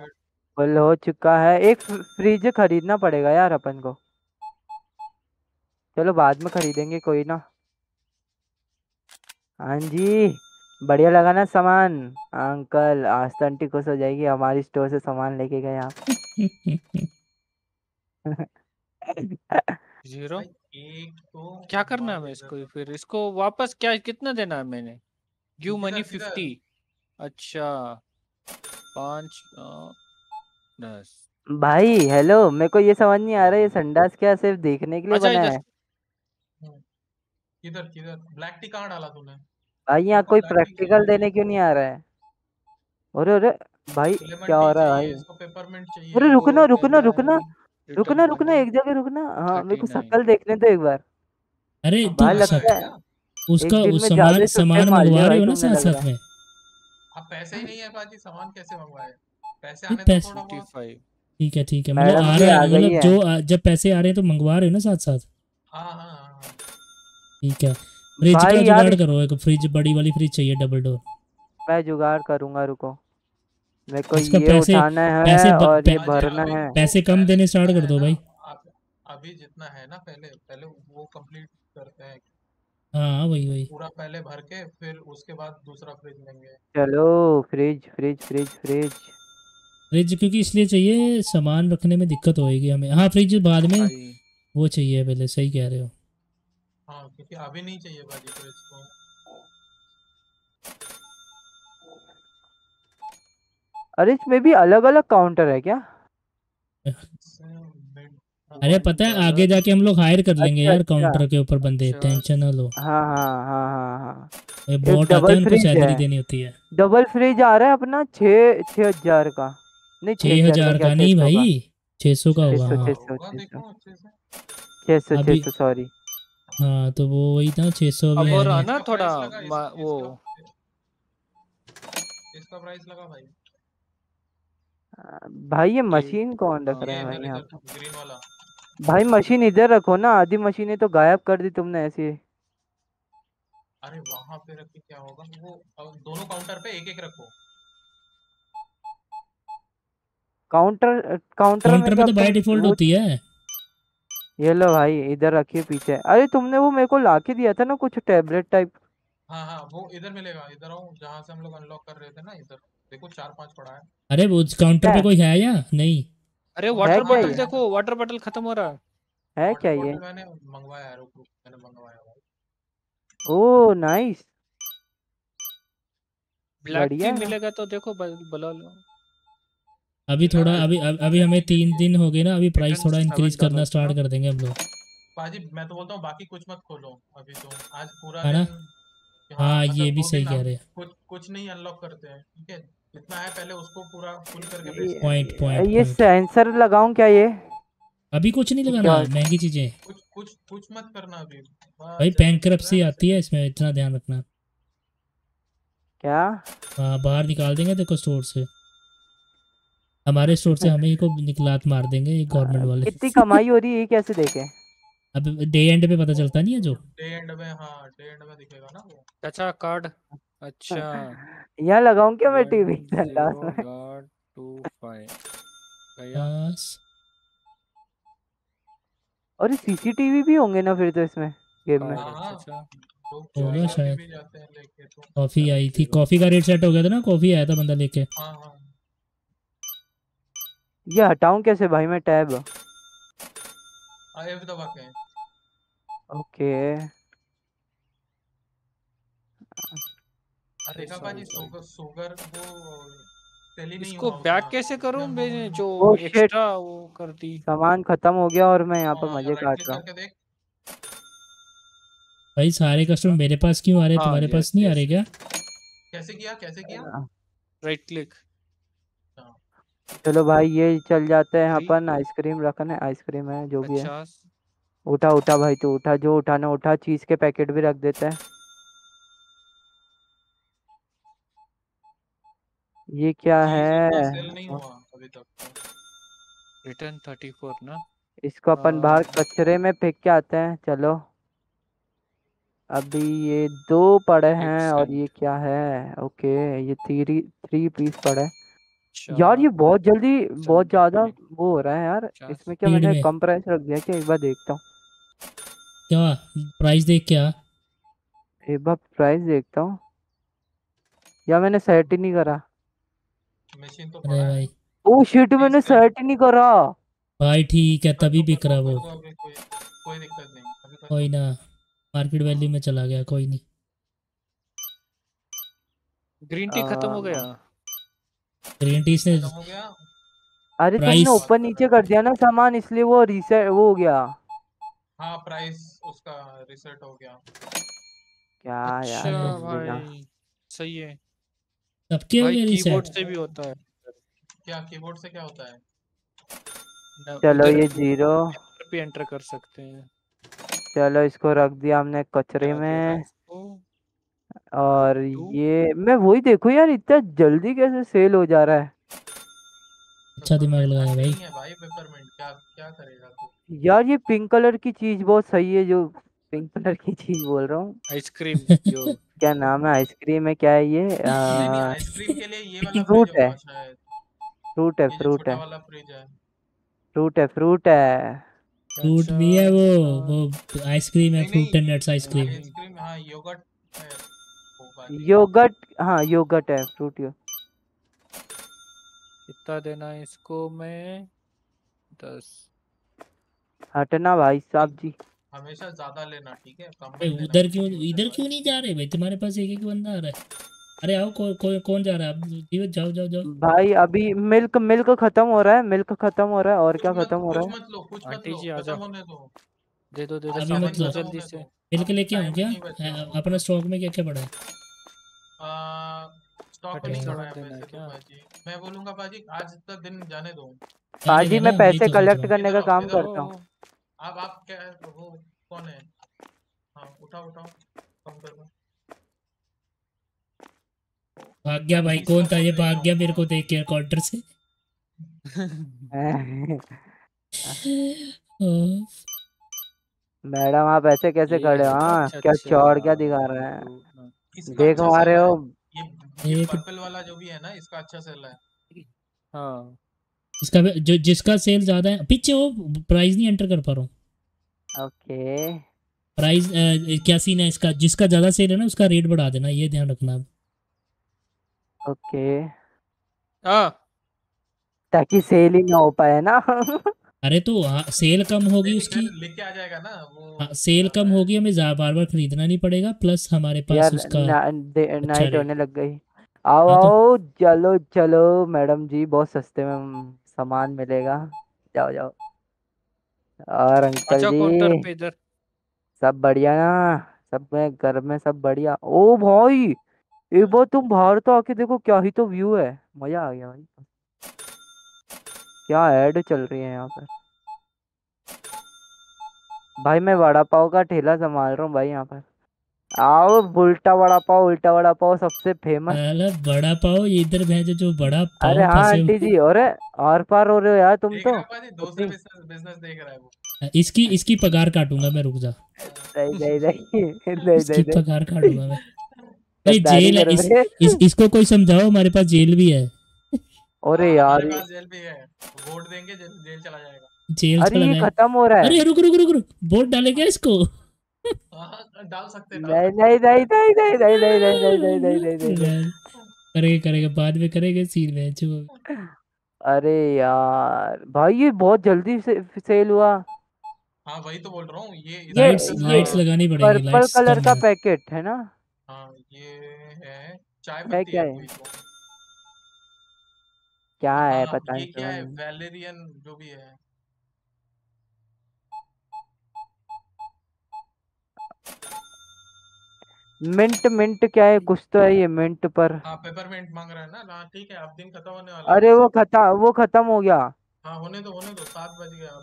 [SPEAKER 1] फुल हो चुका है। एक फ्रिज खरीदना पड़ेगा यार अपन को। चलो बाद में खरीदेंगे कोई ना। हाँ जी। बढ़िया लगा ना सामान। अंकल आज तो आंटी खुश हो जाएगी। हमारी स्टोर से सामान लेके गए आप।
[SPEAKER 2] ज़ीरो?
[SPEAKER 4] एक तो
[SPEAKER 2] क्या करना है हमें इसको फिर? इसको वापस क्या कितना देना है मैंने? गिव मनी फिफ्टी अच्छा। पाँच दस।
[SPEAKER 1] भाई हेलो मेरे को ये समझ नहीं आ रहा ये संडास क्या सिर्फ़ देखने के लिए
[SPEAKER 2] अच्छा,
[SPEAKER 1] बना है?
[SPEAKER 4] किधर किधर? ब्लैक टी कहाँ डाला तूने?
[SPEAKER 1] भाई यहाँ कोई प्रैक्टिकल देने क्यों नहीं आ रहा है? अरे अरे भाई क्या हो रहा है भाई?
[SPEAKER 4] इसको
[SPEAKER 1] अरे रुकना
[SPEAKER 2] ओ
[SPEAKER 1] रुकना
[SPEAKER 2] मेरा
[SPEAKER 1] रुकना रुकना एक जगह रुकना। हाँ मेरे को
[SPEAKER 2] 39
[SPEAKER 1] शक्ल देखने दो एक बार।
[SPEAKER 3] अरे तू
[SPEAKER 1] लगता
[SPEAKER 4] है।
[SPEAKER 3] उसका उस सामान सामान मंगवा रहे हो ना साथ साथ में?
[SPEAKER 4] अब पैसे ही नहीं है बाजी सामान कैसे मंगवाए? पैसे आने
[SPEAKER 3] पैसे-
[SPEAKER 4] थोड़ा बहुत।
[SPEAKER 2] 55
[SPEAKER 3] ठीक है ठीक है मतलब आ रहा है मतलब जो जब पैसे आ रहे हैं तो मंगवा रहे हो ना साथ साथ
[SPEAKER 4] हाँ हाँ हाँ हाँ।
[SPEAKER 3] ठीक है। फ्रिज का जुगाड़ करो एक फ्रिज बड़ी वाली फ्रिज चाहिए डबल डोर।
[SPEAKER 1] मैं जुगाड़ करूँगा रुको। मेरे को ये
[SPEAKER 3] पैसे-
[SPEAKER 1] उठाना है
[SPEAKER 3] पैसे
[SPEAKER 1] और ये भरना है।
[SPEAKER 3] पैसे कम देने
[SPEAKER 4] जितना
[SPEAKER 3] कर दो भाई।
[SPEAKER 4] अभी जितना है ना पहले पहले वो कंप्लीट करते हैं।
[SPEAKER 3] हाँ वही वही।
[SPEAKER 4] पूरा पहले भर के फिर उसके बाद दूसरा फ्रिज लेंगे।
[SPEAKER 1] चलो fridge fridge fridge fridge
[SPEAKER 3] fridge क्योंकि इसलिए चाहिए सामान रखने में दिक्कत होएगी हमें। हाँ फ्रिज बाद में वो चाहिए पहले सही कह रहे हो।
[SPEAKER 4] हाँ क्योंकि अभी नहीं चाहिए बाजी फ्रिज को।
[SPEAKER 1] अरे इसमें भी अलग अलग काउंटर है क्या?
[SPEAKER 3] अरे पता है आगे जाके हम लोग हायर कर लेंगे
[SPEAKER 1] अच्छा,
[SPEAKER 3] यार
[SPEAKER 1] अच्छा।
[SPEAKER 3] काउंटर के ऊपर बंदे
[SPEAKER 2] अच्छा।
[SPEAKER 3] टेंशन ना लो।
[SPEAKER 1] हाँ हाँ हाँ हाँ हाँ।
[SPEAKER 3] बॉट आते
[SPEAKER 1] डबल
[SPEAKER 3] हैं उनको
[SPEAKER 1] फ्रिज
[SPEAKER 3] सैलरी देनी होती है।
[SPEAKER 1] डबल फ्रिज आ रहा है अपना छः छः हज़ार का। नहीं
[SPEAKER 3] छह हज़ार का नहीं भाई छह सौ का होगा
[SPEAKER 1] 600,
[SPEAKER 3] हाँ।
[SPEAKER 1] 600,
[SPEAKER 4] होगा
[SPEAKER 1] 600,
[SPEAKER 4] देखो अच्छे से।
[SPEAKER 1] छः सौ छः सौ सॉरी
[SPEAKER 3] हाँ तो वो वही था छह सौ
[SPEAKER 2] ना थोड़ा वो।
[SPEAKER 4] इसका प्राइस लगा भाई।
[SPEAKER 1] भाई ये मशीन कौन रख
[SPEAKER 2] हाँ,
[SPEAKER 1] रहा है भाई यहाँ पे? भाई मशीन इधर रखो ना आधी मशीनें तो गायब कर दी तुमने ऐसी।
[SPEAKER 4] अरे वहाँ पे रख के क्या होगा? वो दोनों काउंटर पे एक एक रखो।
[SPEAKER 1] काउंटर काउंटर में
[SPEAKER 3] काउंटर पे तो बाय डिफ़ॉल्ट होती है।
[SPEAKER 1] ये लो भाई इधर रखिए पीछे। अरे तुमने वो मेरे को लाके दिया था ना कुछ टैबलेट टाइप
[SPEAKER 4] हाँ हाँ वो इधर मिलेगा इधर आओ जहाँ से हम लोग अनलॉक कर रहे थे ना इधर। देखो चार पाँच पड़ा है।
[SPEAKER 3] अरे वो काउंटर पे कोई है या? नहीं।
[SPEAKER 2] अरे वाटर बॉटल देखो वाटर बॉटल खत्म हो रहा है।
[SPEAKER 1] है क्या ये?
[SPEAKER 4] मैंने मंगवाया है रुक रुक मैंने मंगवाया भाई।
[SPEAKER 1] ओ नाइस
[SPEAKER 2] ब्लैक
[SPEAKER 1] बढ़िया
[SPEAKER 2] मिलेगा तो देखो बुला लो
[SPEAKER 3] अभी थोड़ा अभी अभी- हमें तीन दिन हो गए ना अभी प्राइस थोड़ा इंक्रीज करना स्टार्ट कर देंगे हम लोग।
[SPEAKER 4] बाजी मैं तो बोलता हूँ बाकी कुछ मत खोलो अभी तो। आज पूरा
[SPEAKER 3] है ना? हाँ
[SPEAKER 4] मतलब
[SPEAKER 3] ये भी सही कह रहे हैं।
[SPEAKER 4] कुछ कुछ नहीं अनलॉक करते हैं ठीक है? जितना है पहले उसको पूरा फुल करके
[SPEAKER 3] Point, point,
[SPEAKER 1] ये सेंसर लगाऊँ क्या ये?
[SPEAKER 3] अभी कुछ नहीं लगाना महँगी चीज़ें।
[SPEAKER 4] कुछ कुछ कुछ मत करना अभी।
[SPEAKER 3] भाई
[SPEAKER 4] जैसे
[SPEAKER 3] बैंक
[SPEAKER 4] चल रहा है
[SPEAKER 3] आती है इसमें इतना ध्यान रखना।
[SPEAKER 1] क्या?
[SPEAKER 3] हाँ बाहर निकाल देंगे देखो स्टोर से। हमारे स्टोर से हमें ही को निकलात मार देंगे ये गवर्नमेंट वाले।
[SPEAKER 1] कितनी कमाई हो रही है ये कैसे देखे?
[SPEAKER 3] अब डे एंड पे पता चलता नहीं है जो?
[SPEAKER 4] डे एंड में हाँ डे एंड में दिखेगा ना वो।
[SPEAKER 2] अच्छा कार्ड अच्छा।
[SPEAKER 1] यहाँ लगाऊँ क्या मैं टीवी
[SPEAKER 2] zero
[SPEAKER 1] में?
[SPEAKER 2] five. गया
[SPEAKER 3] बस।
[SPEAKER 1] और सीसीटीवी भी होंगे ना फिर तो इसमें गेम में।
[SPEAKER 2] कार्ड
[SPEAKER 4] हाँ।
[SPEAKER 2] अच्छा
[SPEAKER 3] होगा शायद।
[SPEAKER 4] तो
[SPEAKER 3] कॉफ़ी आई थी। कॉफ़ी का रेट सेट हो गया था ना? कॉफ़ी आया था बंदा लेके।
[SPEAKER 4] हाँ हाँ।
[SPEAKER 1] ये हटाऊं कैसे भाई मैं टैब?
[SPEAKER 4] हाँ एफ़ दबा के।
[SPEAKER 1] ओके।
[SPEAKER 4] पाजी वो नहीं
[SPEAKER 2] इसको बैक कैसे करूँ?
[SPEAKER 4] हाँ, हाँ,
[SPEAKER 2] जो
[SPEAKER 1] Oh,
[SPEAKER 2] एक्स्ट्रा वो कर दी
[SPEAKER 1] सामान खत्म हो गया और मैं यहाँ पर
[SPEAKER 4] हाँ,
[SPEAKER 1] मज़े काट रहा हूँ।
[SPEAKER 3] भाई सारे कस्टमर मेरे पास क्यों आ रहे हैं?
[SPEAKER 2] हाँ,
[SPEAKER 3] तुम्हारे पास नहीं आ रहे क्या?
[SPEAKER 4] कैसे किया कैसे किया?
[SPEAKER 2] राइट क्लिक
[SPEAKER 1] चलो भाई ये चल जाते हैं. अपन। आइसक्रीम रखने आइसक्रीम है जो भी है। उठा उठा भाई तू उठा। जो उठाना उठा। चीज़ के पैकेट भी रख देता है। ये क्या है?
[SPEAKER 4] उतना सेल नहीं हुआ अभी तक।
[SPEAKER 2] रिटर्न 34 ना?
[SPEAKER 1] इसको अपन बाहर
[SPEAKER 2] हाँ।
[SPEAKER 1] कचरे में फेंक के आते हैं चलो। अभी ये दो पड़े हैं और ये क्या है? ओके ये थ्री थ्री पीस पड़े। यार ये बहुत जल्दी बहुत ज़्यादा वो हो रहा है यार। इसमें क्या मैंने कम प्राइस रख दिया क्या? एक बार देखता हूँ।
[SPEAKER 3] क्या? प्राइस देख क्या?
[SPEAKER 1] एक बार प्राइस देखता हूँ। या मैंने सेट ही नहीं करा।
[SPEAKER 4] मशीन तो
[SPEAKER 3] अरे
[SPEAKER 4] पड़ा
[SPEAKER 3] भाई।
[SPEAKER 1] ओ शिट मैंने सेट ही नहीं करा।
[SPEAKER 3] भाई ठीक है तभी बिक रहा वो।
[SPEAKER 4] अभी कोई दिक्कत नहीं।
[SPEAKER 3] कोई ना मार्केट वैल्यू में चला गया कोई नहीं।
[SPEAKER 2] ग्रीन टी खत्म हो गया।
[SPEAKER 3] ग्रीन टी से
[SPEAKER 4] हो
[SPEAKER 1] अरे तुमने ऊपर नीचे कर दिया ना सामान इसलिए वो रीसेट वो हो गया।
[SPEAKER 4] हाँ प्राइस उसका रिसेट हो गया।
[SPEAKER 1] क्या यार
[SPEAKER 2] अच्छा भाई सही है।
[SPEAKER 3] सबके हो
[SPEAKER 2] भाई
[SPEAKER 3] गया
[SPEAKER 2] कीबोर्ड
[SPEAKER 3] रीसेट
[SPEAKER 2] से भी होता है।
[SPEAKER 4] क्या कीबोर्ड से क्या होता है?
[SPEAKER 1] चलो ये ज़ीरो।
[SPEAKER 2] पे एंटर कर सकते हैं।
[SPEAKER 1] चलो इसको रख दिया हमने कचरे में। और ये मैं वही देखो यार इतना जल्दी कैसे सेल हो जा रहा है?
[SPEAKER 3] अच्छा दिमाग लगाया भाई।
[SPEAKER 4] भाई पेपरमेंट क्या क्या करेगा तू?
[SPEAKER 1] यार ये पिंक कलर की चीज़ बहुत सही है जो पिंक कलर की चीज़ बोल रहा हूँ।
[SPEAKER 2] आइसक्रीम जो
[SPEAKER 1] क्या नाम है? आइसक्रीम है क्या है ये?
[SPEAKER 4] नहीं नहीं
[SPEAKER 1] आ,
[SPEAKER 4] आइसक्रीम के लिए ये वाला
[SPEAKER 1] फ्रूट
[SPEAKER 4] है।
[SPEAKER 1] फ्रूट है फ्रूट है।
[SPEAKER 4] है।
[SPEAKER 1] फ्रूट है फ्रूट है।
[SPEAKER 3] फ्रूट भी है वो वो आइसक्रीम है fruit and nuts ice cream.
[SPEAKER 4] Ice cream हाँ योगर्ट है है
[SPEAKER 1] योगर्ट हाँ योगर्ट है फ्रूट यो।
[SPEAKER 2] कितना देना है इसको मैं दस।
[SPEAKER 1] हटना भाई साहब जी।
[SPEAKER 4] हमेशा ज़्यादा लेना ठीक है? कम
[SPEAKER 3] उधर क्यों इधर क्यों नहीं जा रहे भाई? तुम्हारे पास एक एक बंदा आ रहा है। अरे आओ कौन कौन कौन जा रहा है? आप जीवत जाओ जाओ जाओ।
[SPEAKER 1] भाई अभी मिल्क मिल्क खत्म हो रहा है मिल्क खत्म हो रहा है और क्या खत्म हो रहा
[SPEAKER 4] कुछ
[SPEAKER 1] है?
[SPEAKER 4] मत लो कुछ मत
[SPEAKER 2] आंटी
[SPEAKER 4] लो
[SPEAKER 2] जी आ जाओ।
[SPEAKER 4] दे।
[SPEAKER 2] दो दे दो
[SPEAKER 3] अभी
[SPEAKER 2] सामान
[SPEAKER 3] मत लो
[SPEAKER 2] जल्दी से।
[SPEAKER 4] दो
[SPEAKER 3] मिल
[SPEAKER 4] अब
[SPEAKER 3] के लेके आऊँ क्या है, अपना स्टॉक में क्या क्या पड़ा है?
[SPEAKER 4] स्टॉक में नहीं पड़ा है पैसे तो
[SPEAKER 2] क्या?
[SPEAKER 4] मैं बोलूँगा पाजी आज तक दिन जाने दो।
[SPEAKER 1] पाजी मैं पैसे
[SPEAKER 3] तो
[SPEAKER 1] कलेक्ट करने का काम करता हूँ।
[SPEAKER 4] अब आप क्या वो कौन है? हाँ उठाओ उठाओ। कम कर दो।
[SPEAKER 3] भाग गया भाई कौन था ये?
[SPEAKER 4] कम नहीं
[SPEAKER 3] भाग गया मेरे को देख के काउंटर से।
[SPEAKER 1] मैडम आप ऐसे कैसे खड़े हो
[SPEAKER 2] है
[SPEAKER 1] हाँ?
[SPEAKER 2] अच्छा
[SPEAKER 1] क्या
[SPEAKER 2] अच्छा
[SPEAKER 1] चौड़ क्या दिखा रहे हैं? देख
[SPEAKER 4] अच्छा
[SPEAKER 1] मारे
[SPEAKER 4] हो। ये ये पर्पल वाला जो भी है ना इसका अच्छा सेल है।
[SPEAKER 2] हाँ।
[SPEAKER 3] इसका जो जिसका सेल ज़्यादा है पीछे वो प्राइस नहीं एंटर कर पा रहा हूँ।
[SPEAKER 1] ओके
[SPEAKER 3] प्राइस क्या सीन है इसका? जिसका ज़्यादा सेल है ना उसका रेट बढ़ा देना ये ध्यान रखना आप
[SPEAKER 1] ओके
[SPEAKER 2] हाँ
[SPEAKER 1] ताकि सेल ही ना हो पाए ना।
[SPEAKER 3] अरे तो हाँ, सेल कम होगी उसकी।
[SPEAKER 4] फिर लिख के आ जाएगा ना वो
[SPEAKER 3] हाँ, सेल कम होगी हमें बार बार खरीदना नहीं पड़ेगा प्लस हमारे पास
[SPEAKER 1] यार
[SPEAKER 3] उसका
[SPEAKER 1] ना, दे-
[SPEAKER 3] अच्छा
[SPEAKER 1] नाइट होने लग गई। आओ
[SPEAKER 3] हाँ तो
[SPEAKER 1] आओ चलो चलो मैडम जी बहुत सस्ते म, सामान मिलेगा। जाओ जाओ। और अंकल
[SPEAKER 2] अच्छा काउंटर
[SPEAKER 1] जी
[SPEAKER 2] पे इधर।
[SPEAKER 1] सब बढ़िया ना? सब में घर में सब बढ़िया। ओ भाई एक बार तुम बाहर तो आके देखो क्या ही तो व्यू है। मज़ा आ गया भाई। क्या ऐड चल रही है यहाँ पर। भाई मैं वड़ा पाव का ठेला संभाल रहा हूँ भाई यहाँ पर। आओ उल्टा वड़ा पाव उल्टा वड़ा पाव सबसे फ़ेमस
[SPEAKER 3] बड़ा पाव ये इधर भेजो जो बड़ा पाव
[SPEAKER 1] अरे हाँ आंटी जी अरे आर पार हो रहे हो यार तुम तो।
[SPEAKER 4] बिज़नेस देख रहा है वो।
[SPEAKER 3] इसकी इसकी पगार काटूँगा मैं रुक जा।
[SPEAKER 1] नहीं नहीं नहीं नहीं नहीं
[SPEAKER 3] इसकी पगार काटूँगा मैं। भाई जेल है इस, इस इसको कोई समझाओ हमारे पास जेल भी है।
[SPEAKER 1] अरे यार
[SPEAKER 4] जेल भी है। वोट देंगे जेल जेल चला जाएगा।
[SPEAKER 3] जेल
[SPEAKER 1] अरे
[SPEAKER 3] चला
[SPEAKER 1] ये खत्म हो रहा है।
[SPEAKER 3] अरे रुक रुक रुक रुक वोट डाले क्या इसको।
[SPEAKER 4] डाल सकते हैं,
[SPEAKER 1] नहीं नहीं नहीं नहीं नहीं नहीं नहीं नहीं नहीं नहीं नहीं
[SPEAKER 3] करेगा करेगा बाद में करेगा सीन में जो
[SPEAKER 1] अरे यार भाई ये बहुत जल्दी से सेल हुआ
[SPEAKER 4] हाँ वही तो बोल रहा हूँ ये
[SPEAKER 3] लाइट्स लाइट्स लगानी पड़ेंगी
[SPEAKER 1] पर्पल कलर का पैकेट है ना
[SPEAKER 4] हाँ ये है चाय पत्ती
[SPEAKER 1] क्या
[SPEAKER 4] है
[SPEAKER 1] है
[SPEAKER 4] तो
[SPEAKER 1] क्या है
[SPEAKER 4] हाँ
[SPEAKER 1] पता नहीं
[SPEAKER 4] क्या है वैलेरियन जो भी है
[SPEAKER 1] मिंट मिंट क्या है? कुछ तो है ये मिंट पर।
[SPEAKER 4] हाँ पेपरमेंट मांग रहा है ना? हाँ ठीक है अब दिन खत्म होने वाला
[SPEAKER 1] अरे वो खत्म वो खत्म हो गया।
[SPEAKER 4] हाँ होने दो होने दो सात बज गया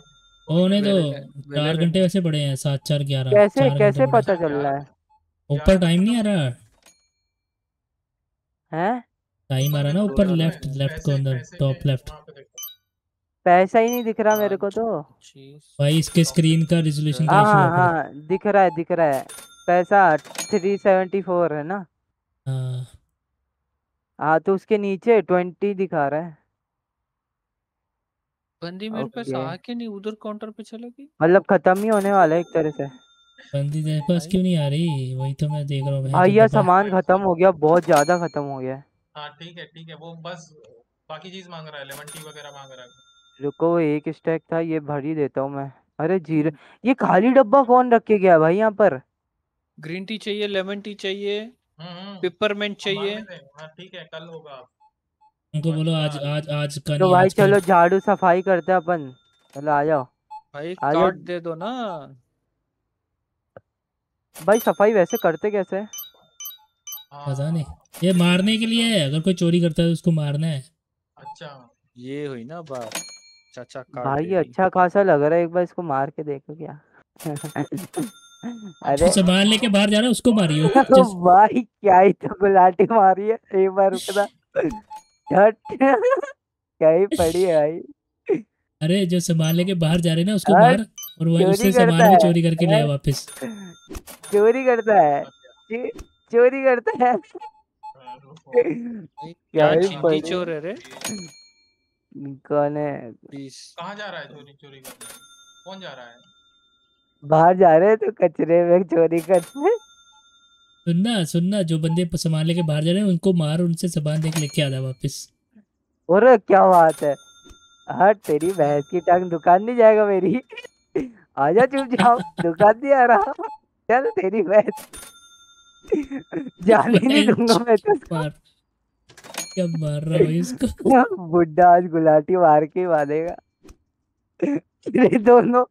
[SPEAKER 3] होने तो
[SPEAKER 2] मेरे-
[SPEAKER 3] चार घंटे वैसे पड़े हैं सात चार ग्यारह
[SPEAKER 1] कैसे कैसे पता चल रहा है?
[SPEAKER 3] ऊपर टाइम नहीं आ रहा?
[SPEAKER 1] हैं?
[SPEAKER 3] टाइम आ रहा ना ऊपर left left corner top left
[SPEAKER 1] पैसा ही नहीं दिख रहा मेरे को तो।
[SPEAKER 3] भाई इसके स्क्रीन का रिजोल्यूशन का
[SPEAKER 1] हाँ
[SPEAKER 3] इशू
[SPEAKER 1] हाँ
[SPEAKER 3] है
[SPEAKER 1] हाँ दिख रहा है दिख रहा है। पैसा थ्री सेवेंटी फोर है ना?
[SPEAKER 3] हाँ।
[SPEAKER 1] हाँ तो उसके नीचे ट्वेंटी दिखा रहा है।
[SPEAKER 2] बंदी मेरे पास। आके नहीं? उधर काउंटर पे चले गई
[SPEAKER 1] मतलब खत्म ही होने वाला है एक तरह से।
[SPEAKER 3] बंदी तेरे पास क्यों नहीं आ रही? वही तो मैं देख रहा हूँ
[SPEAKER 1] भैया
[SPEAKER 3] दबा-
[SPEAKER 1] सामान खत्म हो गया बहुत ज़्यादा खत्म हो गया हाँ।
[SPEAKER 4] ठीक है ठीक है वो बस बाकी चीज़ मांग रहा है लेमन टी वगैरह मांग रहा है।
[SPEAKER 1] रुको वो एक स्टैक था ये भर ही देता हूँ मैं। अरे ज़ीरो ये खाली डब्बा कौन रख के गया भाई यहाँ पर?
[SPEAKER 2] ग्रीन टी चाहिए लेमन टी चाहिए
[SPEAKER 4] हम्म हम्म।
[SPEAKER 2] पिपरमेंट चाहिए।
[SPEAKER 4] हाँ ठीक है कल होगा आप
[SPEAKER 3] उनको बोलो आज आज आज का
[SPEAKER 1] तो भाई चलो झाड़ू सफ़ाई करते हैं अपन। चलो आ जाओ।
[SPEAKER 2] भाई कार्ड दे दो ना।
[SPEAKER 1] भाई सफ़ाई वैसे करते कैसे?
[SPEAKER 3] पता नहीं। ये मारने के लिए है अगर कोई चोरी करता है तो उसको मारना है।
[SPEAKER 4] अच्छा।
[SPEAKER 2] ये हुई ना बात। चाचा
[SPEAKER 1] भाई ये अच्छा खासा लग रहा है एक बार इसको मार के देखो क्या। अरे
[SPEAKER 3] जो सामान लेके बाहर जा रहा है उसको मारियो।
[SPEAKER 1] भाई क्या ही तो गुलाटी मारी है एक बार रुकना। झट। क्या ही पड़ी है भाई।
[SPEAKER 3] अरे जो सामान लेके बाहर जा रहे हैं ना उसको मार और वो
[SPEAKER 1] चोरी
[SPEAKER 3] उससे
[SPEAKER 1] करता
[SPEAKER 3] सामान भी
[SPEAKER 1] है,
[SPEAKER 3] चोरी करके ले आ वापस।
[SPEAKER 1] चोरी करता है। चोरी करता है। क्या ही पड़ी।
[SPEAKER 2] चोर है रे?
[SPEAKER 1] कौन है?
[SPEAKER 4] कहाँ जा रहा है चोरी चोरी करने कौन जा रहा है?
[SPEAKER 1] बाहर जा रहे हैं तो कचरे में चोरी करने
[SPEAKER 3] सुनना सुनना जो बंदे सामान लेके बाहर जा रहे हैं उनको मार उनसे सामान देख लेके आ वापस।
[SPEAKER 1] और क्या बात है। हट तेरी भैंस की टांग दुकान नहीं जाएगा मेरी। आजा चुपचाप दुकान नहीं आ रहा। चल तेरी भैंस। जाने नहीं दूँगा मैं तो
[SPEAKER 3] मार क्या मार रहा हूँ इसको?
[SPEAKER 1] बुड्ढा आज गुलाटी मार के ही मानेगा दोनों